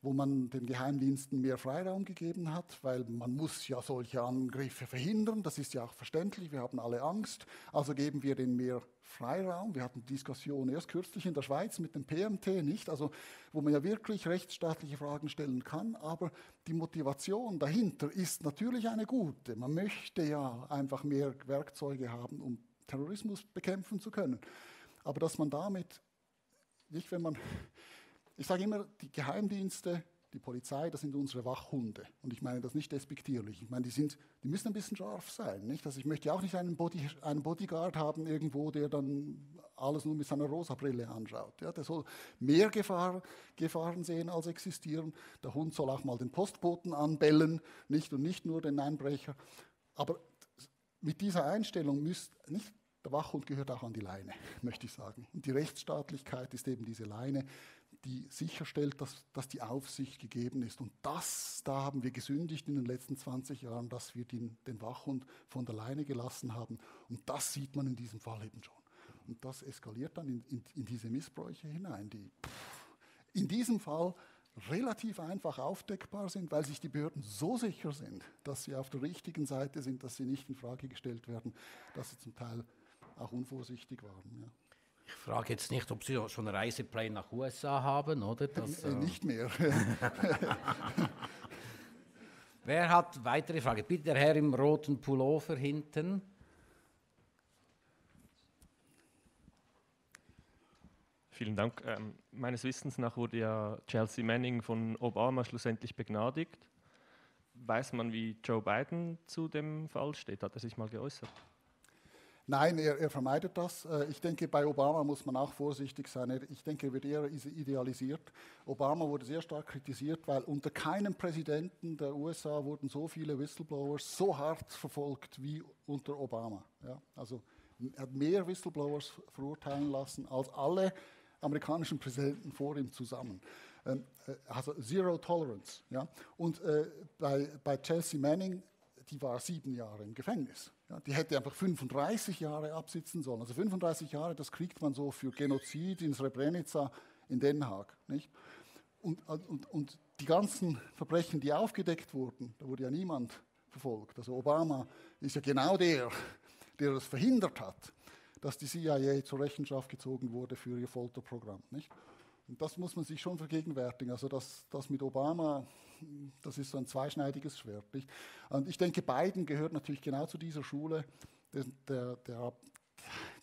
wo man den Geheimdiensten mehr Freiraum gegeben hat, weil man muss ja solche Angriffe verhindern. Das ist ja auch verständlich. Wir haben alle Angst. Also geben wir denen mehr Freiraum. Wir hatten Diskussionen erst kürzlich in der Schweiz mit dem PMT, nicht? Also, wo man ja wirklich rechtsstaatliche Fragen stellen kann. Aber die Motivation dahinter ist natürlich eine gute. Man möchte ja einfach mehr Werkzeuge haben, um Terrorismus bekämpfen zu können. Aber dass man damit, nicht wenn man ich sage immer, die Geheimdienste, die Polizei, das sind unsere Wachhunde. Und ich meine das nicht despektierlich. Ich meine, die, sind, die müssen ein bisschen scharf sein. Nicht? Also ich möchte auch nicht einen, Body, einen Bodyguard haben irgendwo, der dann alles nur mit seiner rosa Brille anschaut. Ja, der soll mehr Gefahr, Gefahren sehen als existieren. Der Hund soll auch mal den Postboten anbellen, nicht und nicht nur den Einbrecher. Aber mit dieser Einstellung müsst nicht der Wachhund gehört auch an die Leine, möchte ich sagen. Und die Rechtsstaatlichkeit ist eben diese Leine, die sicherstellt, dass, dass die Aufsicht gegeben ist. Und das, da haben wir gesündigt in den letzten 20 Jahren, dass wir den, den Wachhund von der Leine gelassen haben. Und das sieht man in diesem Fall eben schon. Und das eskaliert dann in, in, in diese Missbräuche hinein, die in diesem Fall relativ einfach aufdeckbar sind, weil sich die Behörden so sicher sind, dass sie auf der richtigen Seite sind, dass sie nicht in Frage gestellt werden, dass sie zum Teil auch unvorsichtig waren. Ja. Ich frage jetzt nicht, ob Sie schon Reisepläne nach USA haben, oder? Das, äh, nicht mehr. Wer hat weitere Frage? Bitte der Herr im roten Pullover hinten. Vielen Dank. Ähm, meines Wissens nach wurde ja Chelsea Manning von Obama schlussendlich begnadigt. Weiß man, wie Joe Biden zu dem Fall steht? Hat er sich mal geäußert? Nein, er, er, vermeidet das. Äh, ich denke, bei Obama muss man auch vorsichtig sein. Ich denke, er wird eher idealisiert. Obama wurde sehr stark kritisiert, weil unter keinem Präsidenten der USA wurden so viele Whistleblowers so hart verfolgt wie unter Obama. Ja, also er hat mehr Whistleblowers verurteilen lassen als alle amerikanischen Präsidenten vor ihm zusammen. Ähm, äh, also Zero Tolerance. Ja? Und äh, bei, bei Chelsea Manning, die war sieben Jahre im Gefängnis. Ja, die hätte einfach 35 Jahre absitzen sollen. Also 35 Jahre, das kriegt man so für Genozid in Srebrenica in Den Haag. Nicht? Und, und, und die ganzen Verbrechen, die aufgedeckt wurden, da wurde ja niemand verfolgt. Also Obama ist ja genau der, der es verhindert hat, dass die CIA zur Rechenschaft gezogen wurde für ihr Folterprogramm. Nicht? Und das muss man sich schon vergegenwärtigen. Also das, das mit Obama, das ist so ein zweischneidiges Schwert. Nicht? Und ich denke, Biden gehört natürlich genau zu dieser Schule. Der, der, der,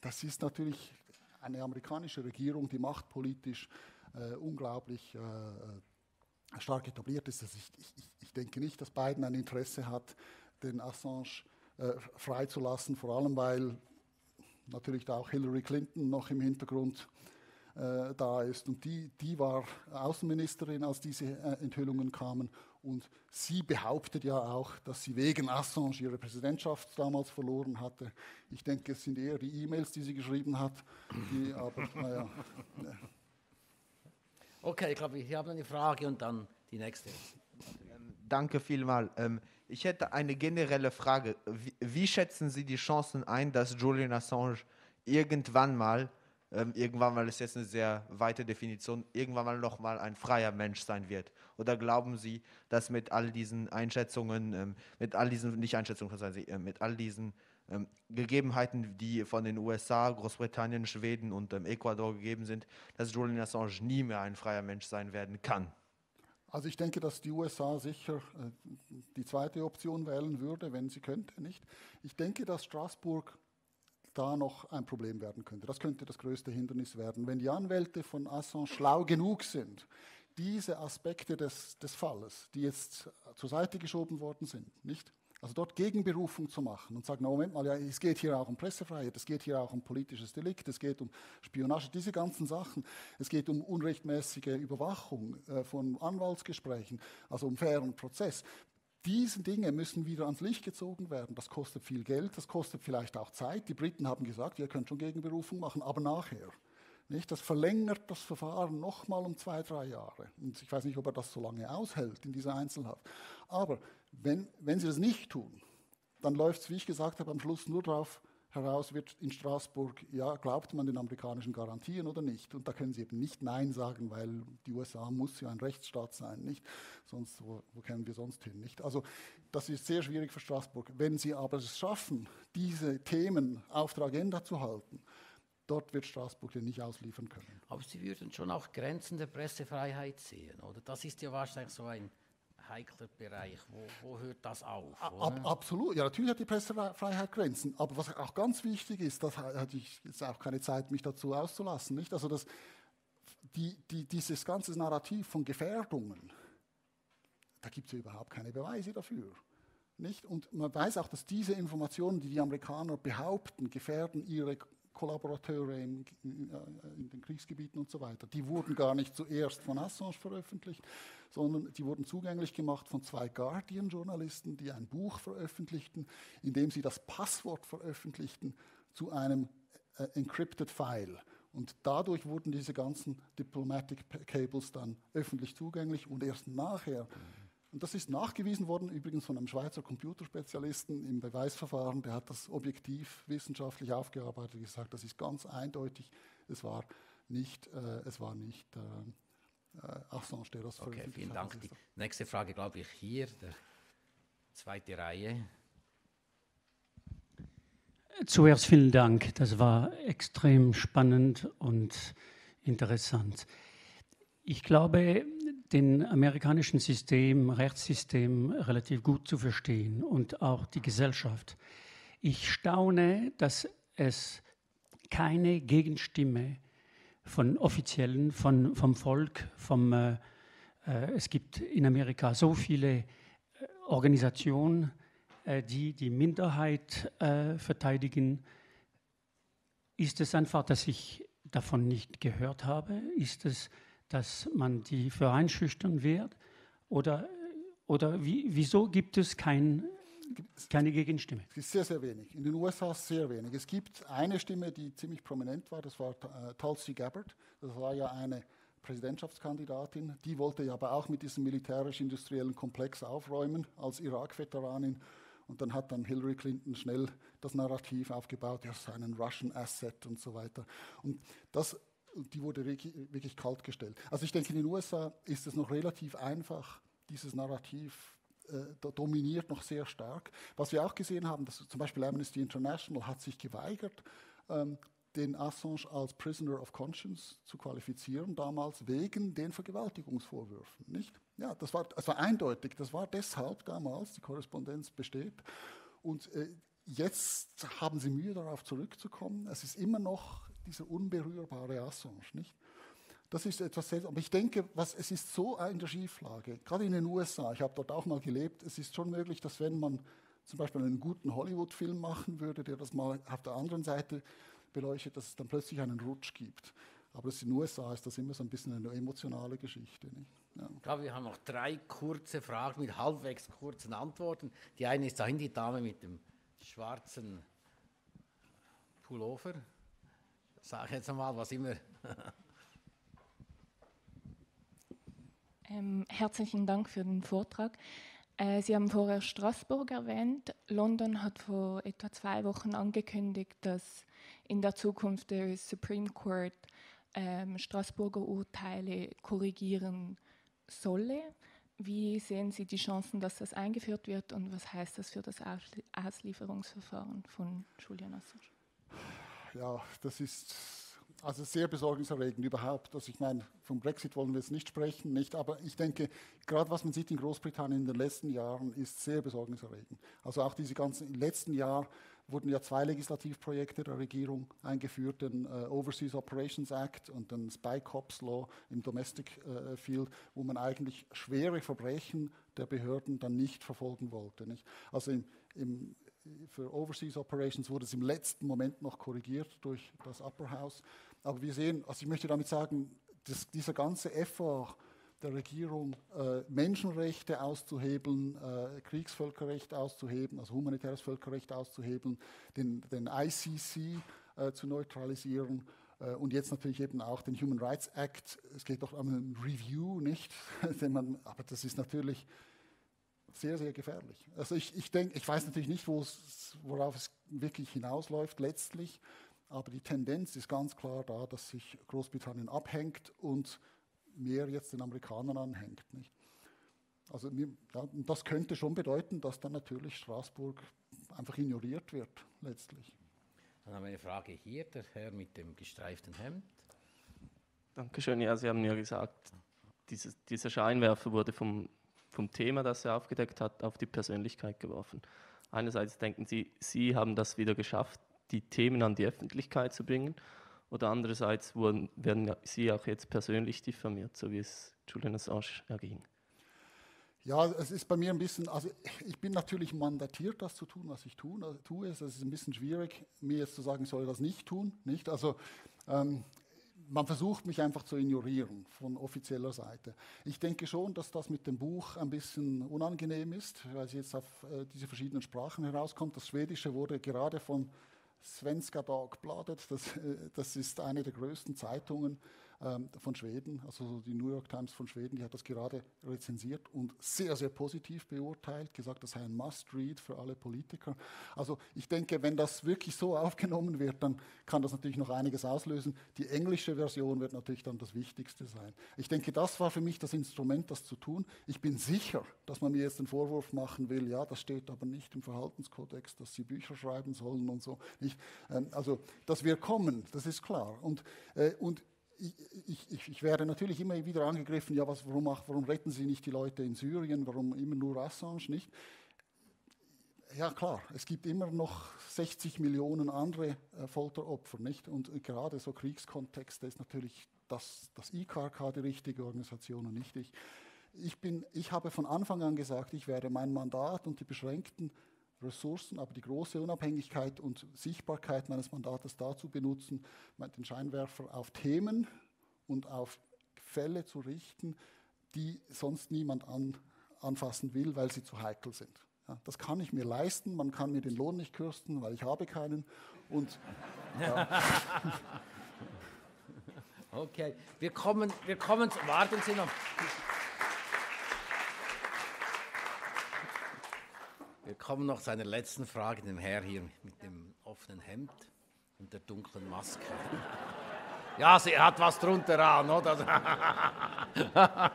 das ist natürlich eine amerikanische Regierung, die machtpolitisch äh, unglaublich äh, stark etabliert ist. Also ich, ich, ich, denke nicht, dass Biden ein Interesse hat, den Assange äh, freizulassen, vor allem weil natürlich da auch Hillary Clinton noch im Hintergrund äh, da ist. Und die, die war Außenministerin, als diese äh, Enthüllungen kamen. Und sie behauptet ja auch, dass sie wegen Assange ihre Präsidentschaft damals verloren hatte. Ich denke, es sind eher die E-Mails, die sie geschrieben hat. Die, aber, naja. Okay, ich glaube, ich habe eine Frage und dann die nächste. Danke vielmals. Ähm, ich hätte eine generelle Frage. Wie, wie, schätzen Sie die Chancen ein, dass Julian Assange irgendwann mal ähm, irgendwann mal ist jetzt eine sehr weite Definition, irgendwann mal noch mal ein freier Mensch sein wird? Oder glauben Sie, dass mit all diesen Einschätzungen, ähm, mit all diesen, nicht Einschätzungen, Sie, äh, mit all diesen ähm, Gegebenheiten, die von den USA, Großbritannien, Schweden und ähm, Ecuador gegeben sind, dass Julian Assange nie mehr ein freier Mensch sein werden kann? Also ich denke, dass die USA sicher äh, die zweite Option wählen würde, wenn sie könnte, nicht? Ich denke, dass Straßburg da noch ein Problem werden könnte. Das könnte das größte Hindernis werden. Wenn die Anwälte von Assange schlau genug sind, diese Aspekte des, des Falles, die jetzt zur Seite geschoben worden sind, nicht? Also dort Gegenberufung zu machen und sagen, Moment mal, ja, es geht hier auch um Pressefreiheit, es geht hier auch um politisches Delikt, es geht um Spionage, diese ganzen Sachen. Es geht um unrechtmäßige Überwachung äh, von Anwaltsgesprächen, also um fairen Prozess. Diese Dinge müssen wieder ans Licht gezogen werden. Das kostet viel Geld, das kostet vielleicht auch Zeit. Die Briten haben gesagt, ihr könnt schon Gegenberufung machen, aber nachher. Nicht? Das verlängert das Verfahren nochmal um zwei, drei Jahre. Und ich weiß nicht, ob er das so lange aushält in dieser Einzelhaft. Aber wenn, wenn Sie das nicht tun, dann läuft es, wie ich gesagt habe, am Schluss nur darauf heraus wird in Straßburg, ja, glaubt man den amerikanischen Garantien oder nicht? Und da können Sie eben nicht Nein sagen, weil die USA muss ja ein Rechtsstaat sein, nicht? Sonst, wo, wo kämen wir sonst hin, nicht? Also, das ist sehr schwierig für Straßburg. Wenn Sie aber es schaffen, diese Themen auf der Agenda zu halten, dort wird Straßburg den nicht ausliefern können. Aber Sie würden schon auch Grenzen der Pressefreiheit sehen, oder? Das ist ja wahrscheinlich so ein heikler Bereich. Wo, wo hört das auf? Ab, absolut. Ja, natürlich hat die Pressefreiheit Grenzen. Aber was auch ganz wichtig ist, das hatte ich jetzt auch keine Zeit, mich dazu auszulassen. Nicht? Also das, die, die, dieses ganze Narrativ von Gefährdungen, da gibt es ja überhaupt keine Beweise dafür. Nicht? Und man weiß auch, dass diese Informationen, die die Amerikaner behaupten, gefährden ihre Kollaborateure in, in, in, den Kriegsgebieten und so weiter. Die wurden gar nicht zuerst von Assange veröffentlicht, sondern die wurden zugänglich gemacht von zwei Guardian-Journalisten, die ein Buch veröffentlichten, in dem sie das Passwort veröffentlichten zu einem äh, encrypted File. Und dadurch wurden diese ganzen Diplomatic Cables dann öffentlich zugänglich und erst nachher und das ist nachgewiesen worden, übrigens von einem Schweizer Computerspezialisten im Beweisverfahren. Der hat das objektiv wissenschaftlich aufgearbeitet und gesagt, das ist ganz eindeutig, es war nicht, äh, es war nicht äh, äh Assange, der das okay, Vielen Dank. Die nächste Frage, glaube ich, hier, der zweite Reihe. Zuerst vielen Dank. Das war extrem spannend und interessant. Ich glaube, den amerikanischen System, Rechtssystem relativ gut zu verstehen und auch die Gesellschaft. Ich staune, dass es keine Gegenstimme von Offiziellen, von, vom Volk, vom, äh, äh, es gibt in Amerika so viele äh, Organisationen, äh, die die Minderheit äh, verteidigen, ist es einfach, dass ich davon nicht gehört habe? Ist es, dass man die für einschüchtern wird? Oder, oder wie, wieso gibt es kein, keine Gegenstimme? Es ist sehr, sehr wenig. In den USA sehr wenig. Es gibt eine Stimme, die ziemlich prominent war, das war äh, Tulsi Gabbard. Das war ja eine Präsidentschaftskandidatin. Die wollte ja aber auch mit diesem militärisch-industriellen Komplex aufräumen als Irak-Veteranin. Und dann hat dann Hillary Clinton schnell das Narrativ aufgebaut, ja, es sei Russian Asset und so weiter. Und das, die wurde wirklich, wirklich kalt gestellt. Also ich denke, in den USA ist es noch relativ einfach, dieses Narrativ äh, dominiert noch sehr stark. Was wir auch gesehen haben, dass zum Beispiel Amnesty International hat sich geweigert, ähm, den Assange als Prisoner of Conscience zu qualifizieren, damals wegen den Vergewaltigungsvorwürfen. Nicht? Ja, das war, das war eindeutig. Das war deshalb damals, die Korrespondenz besteht. Und äh, jetzt haben sie Mühe darauf zurückzukommen. Es ist immer noch dieser unberührbare Assange. Nicht? Das ist etwas seltsam. Aber ich denke, was, es ist so in der Schieflage, gerade in den USA, ich habe dort auch mal gelebt, es ist schon möglich, dass wenn man zum Beispiel einen guten Hollywood-Film machen würde, der das mal auf der anderen Seite beleuchtet, dass es dann plötzlich einen Rutsch gibt. Aber in den USA ist das immer so ein bisschen eine emotionale Geschichte. Ja. Ich glaube, wir haben noch drei kurze Fragen mit halbwegs kurzen Antworten. Die eine ist dahin die Dame mit dem schwarzen Pullover. Sag jetzt mal, was immer. ähm, herzlichen Dank für den Vortrag. Äh, Sie haben vorher Straßburg erwähnt. London hat vor etwa zwei Wochen angekündigt, dass in der Zukunft der Supreme Court ähm, Straßburger Urteile korrigieren solle. Wie sehen Sie die Chancen, dass das eingeführt wird und was heißt das für das Auslieferungsverfahren von Julian Assange? Ja, das ist also sehr besorgniserregend überhaupt. Also ich meine, vom Brexit wollen wir jetzt nicht sprechen, nicht, aber ich denke, gerade was man sieht in Großbritannien in den letzten Jahren, ist sehr besorgniserregend. Also auch diese ganzen im letzten Jahr wurden ja zwei Legislativprojekte der Regierung eingeführt, den äh, Overseas Operations Act und den Spy Cops Law im Domestic äh, Field, wo man eigentlich schwere Verbrechen der Behörden dann nicht verfolgen wollte. Nicht? Also im, im, für Overseas Operations wurde es im letzten Moment noch korrigiert durch das Upper House. Aber wir sehen, also ich möchte damit sagen, dass dieser ganze Effort der Regierung, äh, Menschenrechte auszuhebeln, äh, Kriegsvölkerrecht auszuheben, also humanitäres Völkerrecht auszuhebeln, den, den ICC äh, zu neutralisieren äh, und jetzt natürlich eben auch den Human Rights Act. Es geht doch um ein Review, nicht? man, aber das ist natürlich sehr, sehr gefährlich. Also ich, ich denke, ich weiß natürlich nicht, worauf es wirklich hinausläuft letztlich, aber die Tendenz ist ganz klar da, dass sich Großbritannien abhängt und mehr jetzt den Amerikanern anhängt. Nicht? Also ja, das könnte schon bedeuten, dass dann natürlich Straßburg einfach ignoriert wird letztlich. Dann haben wir eine Frage hier, der Herr mit dem gestreiften Hemd. Dankeschön. Ja, Sie haben ja gesagt, dieses, dieser Scheinwerfer wurde vom, vom Thema, das er aufgedeckt hat, auf die Persönlichkeit geworfen. Einerseits denken Sie, Sie haben das wieder geschafft, die Themen an die Öffentlichkeit zu bringen. Oder andererseits wurden, werden Sie auch jetzt persönlich diffamiert, so wie es Julian Assange erging. Ja, es ist bei mir ein bisschen, also ich bin natürlich mandatiert, das zu tun, was ich also tue. Es ist ein bisschen schwierig, mir jetzt zu sagen, ich soll das nicht tun. Nicht? Also ähm, man versucht mich einfach zu ignorieren von offizieller Seite. Ich denke schon, dass das mit dem Buch ein bisschen unangenehm ist, weil es jetzt auf äh, diese verschiedenen Sprachen herauskommt. Das Schwedische wurde gerade von Svenska Dagbladet, das, äh, das ist eine der größten Zeitungen ähm, von Schweden, also die New York Times von Schweden, die hat das gerade rezensiert und sehr, sehr positiv beurteilt, gesagt, das sei ein Must-Read für alle Politiker. Also ich denke, wenn das wirklich so aufgenommen wird, dann kann das natürlich noch einiges auslösen. Die englische Version wird natürlich dann das Wichtigste sein. Ich denke, das war für mich das Instrument, das zu tun. Ich bin sicher, dass man mir jetzt den Vorwurf machen will, ja, das steht aber nicht im Verhaltenskodex, dass sie Bücher schreiben sollen und so. Nicht? Ähm, also das wird kommen, das ist klar. Und, äh, und ich, ich, ich, werde natürlich immer wieder angegriffen, ja, was, warum, warum, retten Sie nicht die Leute in Syrien, warum immer nur Assange nicht? Ja klar, es gibt immer noch 60 Millionen andere äh, Folteropfer, nicht? Und äh, gerade so Kriegskontexte ist natürlich das, das IKK die richtige Organisation und nicht ich. Ich, bin, ich habe von Anfang an gesagt, ich werde mein Mandat und die beschränkten Ressourcen, aber die große Unabhängigkeit und Sichtbarkeit meines Mandates dazu benutzen, den Scheinwerfer auf Themen und auf Fälle zu richten, die sonst niemand an, anfassen will, weil sie zu heikel sind. Ja, das kann ich mir leisten, man kann mir den Lohn nicht kürzen, weil ich habe keinen. Und, ja. Okay, wir kommen, wir kommen, warten Sie noch. Wir kommen noch zu einer letzten Frage, dem Herr hier mit dem offenen Hemd und der dunklen Maske. Ja, sie hat was drunter an, oder?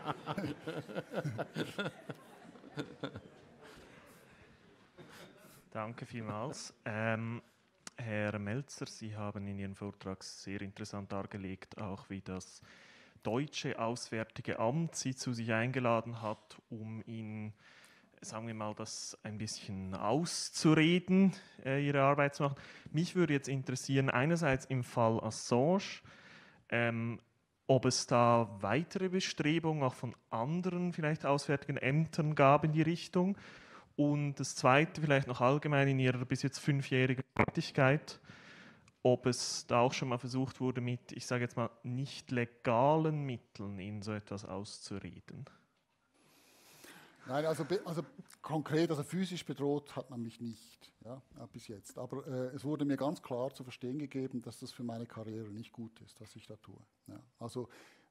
Danke vielmals. Ähm, Herr Melzer, Sie haben in Ihrem Vortrag sehr interessant dargelegt, auch wie das deutsche Auswärtige Amt Sie zu sich eingeladen hat, um Ihnen, sagen wir mal, das ein bisschen auszureden, äh, Ihre Arbeit zu machen. Mich würde jetzt interessieren, einerseits im Fall Assange, ähm, ob es da weitere Bestrebungen auch von anderen vielleicht auswärtigen Ämtern gab in die Richtung und das Zweite vielleicht noch allgemein in Ihrer bis jetzt fünfjährigen Tätigkeit, ob es da auch schon mal versucht wurde, mit, ich sage jetzt mal, nicht legalen Mitteln Ihnen so etwas auszureden. Nein, also, also konkret, also physisch bedroht hat man mich nicht, ja, bis jetzt. Aber äh, es wurde mir ganz klar zu verstehen gegeben, dass das für meine Karriere nicht gut ist, was ich da tue. Ja. Also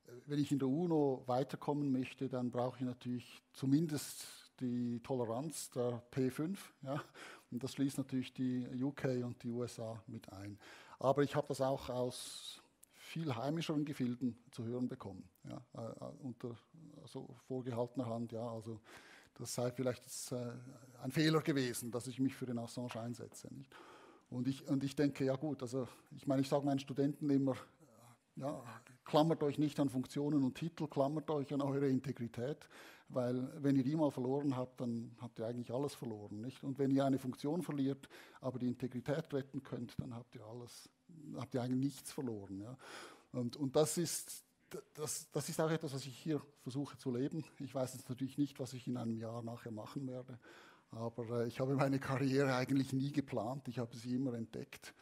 äh, wenn ich in der UNO weiterkommen möchte, dann brauche ich natürlich zumindest die Toleranz der P5. Ja? Und das schließt natürlich die UK und die USA mit ein. Aber ich habe das auch aus viel heimischeren Gefilden zu hören bekommen. Ja? Äh, äh unter so vorgehaltener Hand, ja, also das sei vielleicht äh, ein Fehler gewesen, dass ich mich für den Assange einsetze. Nicht? Und, ich, und ich denke, ja gut, also ich meine, ich sage meinen Studenten immer, ja, klammert euch nicht an Funktionen und Titel, klammert euch an eure Integrität, weil wenn ihr die mal verloren habt, dann habt ihr eigentlich alles verloren. Nicht? Und wenn ihr eine Funktion verliert, aber die Integrität retten könnt, dann habt ihr alles, habt ihr eigentlich nichts verloren. Ja? Und, und das ist das, das, ist auch etwas, was ich hier versuche zu leben. Ich weiß jetzt natürlich nicht, was ich in einem Jahr nachher machen werde, aber äh, ich habe meine Karriere eigentlich nie geplant. Ich habe sie immer entdeckt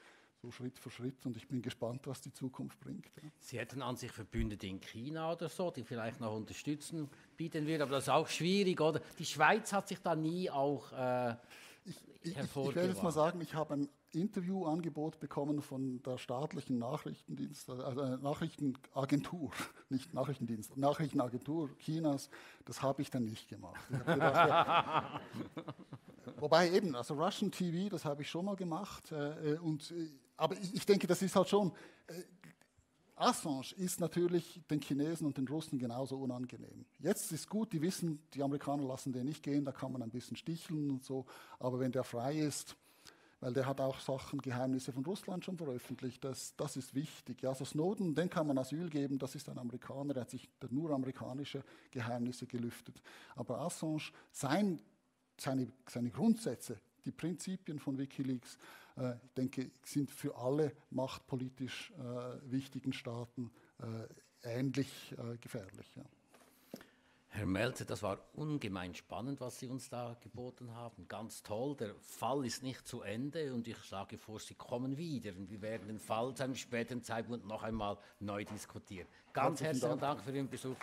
so Schritt für Schritt und ich bin gespannt, was die Zukunft bringt. Ja. Sie hätten an sich Verbündete in China oder so, die vielleicht noch unterstützen bieten würden, aber das ist auch schwierig, oder? Die Schweiz hat sich da nie auch äh, ich, ich, ich, werde jetzt mal sagen, ich habe ein Interviewangebot bekommen von der staatlichen Nachrichtendienst, also Nachrichtenagentur, nicht Nachrichtendienst, Nachrichtenagentur Chinas. Das habe ich dann nicht gemacht. Gedacht, ja. Wobei eben, also Russian TV, das habe ich schon mal gemacht. Äh, äh und, äh, aber ich, ich, denke, das ist halt schon. Äh, Assange ist natürlich den Chinesen und den Russen genauso unangenehm. Jetzt ist gut, die wissen, die Amerikaner lassen den nicht gehen, da kann man ein bisschen sticheln und so. Aber wenn der frei ist, weil der hat auch Sachen, Geheimnisse von Russland schon veröffentlicht. Das, das ist wichtig. Ja, also Snowden, den kann man Asyl geben, das ist ein Amerikaner, der hat sich nur amerikanische Geheimnisse gelüftet. Aber Assange, sein seine, seine Grundsätze, die Prinzipien von Wikileaks, äh, ich denke, sind für alle machtpolitisch äh, wichtigen Staaten äh, ähnlich äh, gefährlich. Ja. Herr Melzer, das war ungemein spannend, was Sie uns da geboten haben. Ganz toll. Der Fall ist nicht zu Ende und ich schlage vor, Sie kommen wieder und wir werden den Fall zu einem späteren Zeitpunkt noch einmal neu diskutieren. Ganz herzlichen, herzlichen Dank. Dank für Ihren Besuch.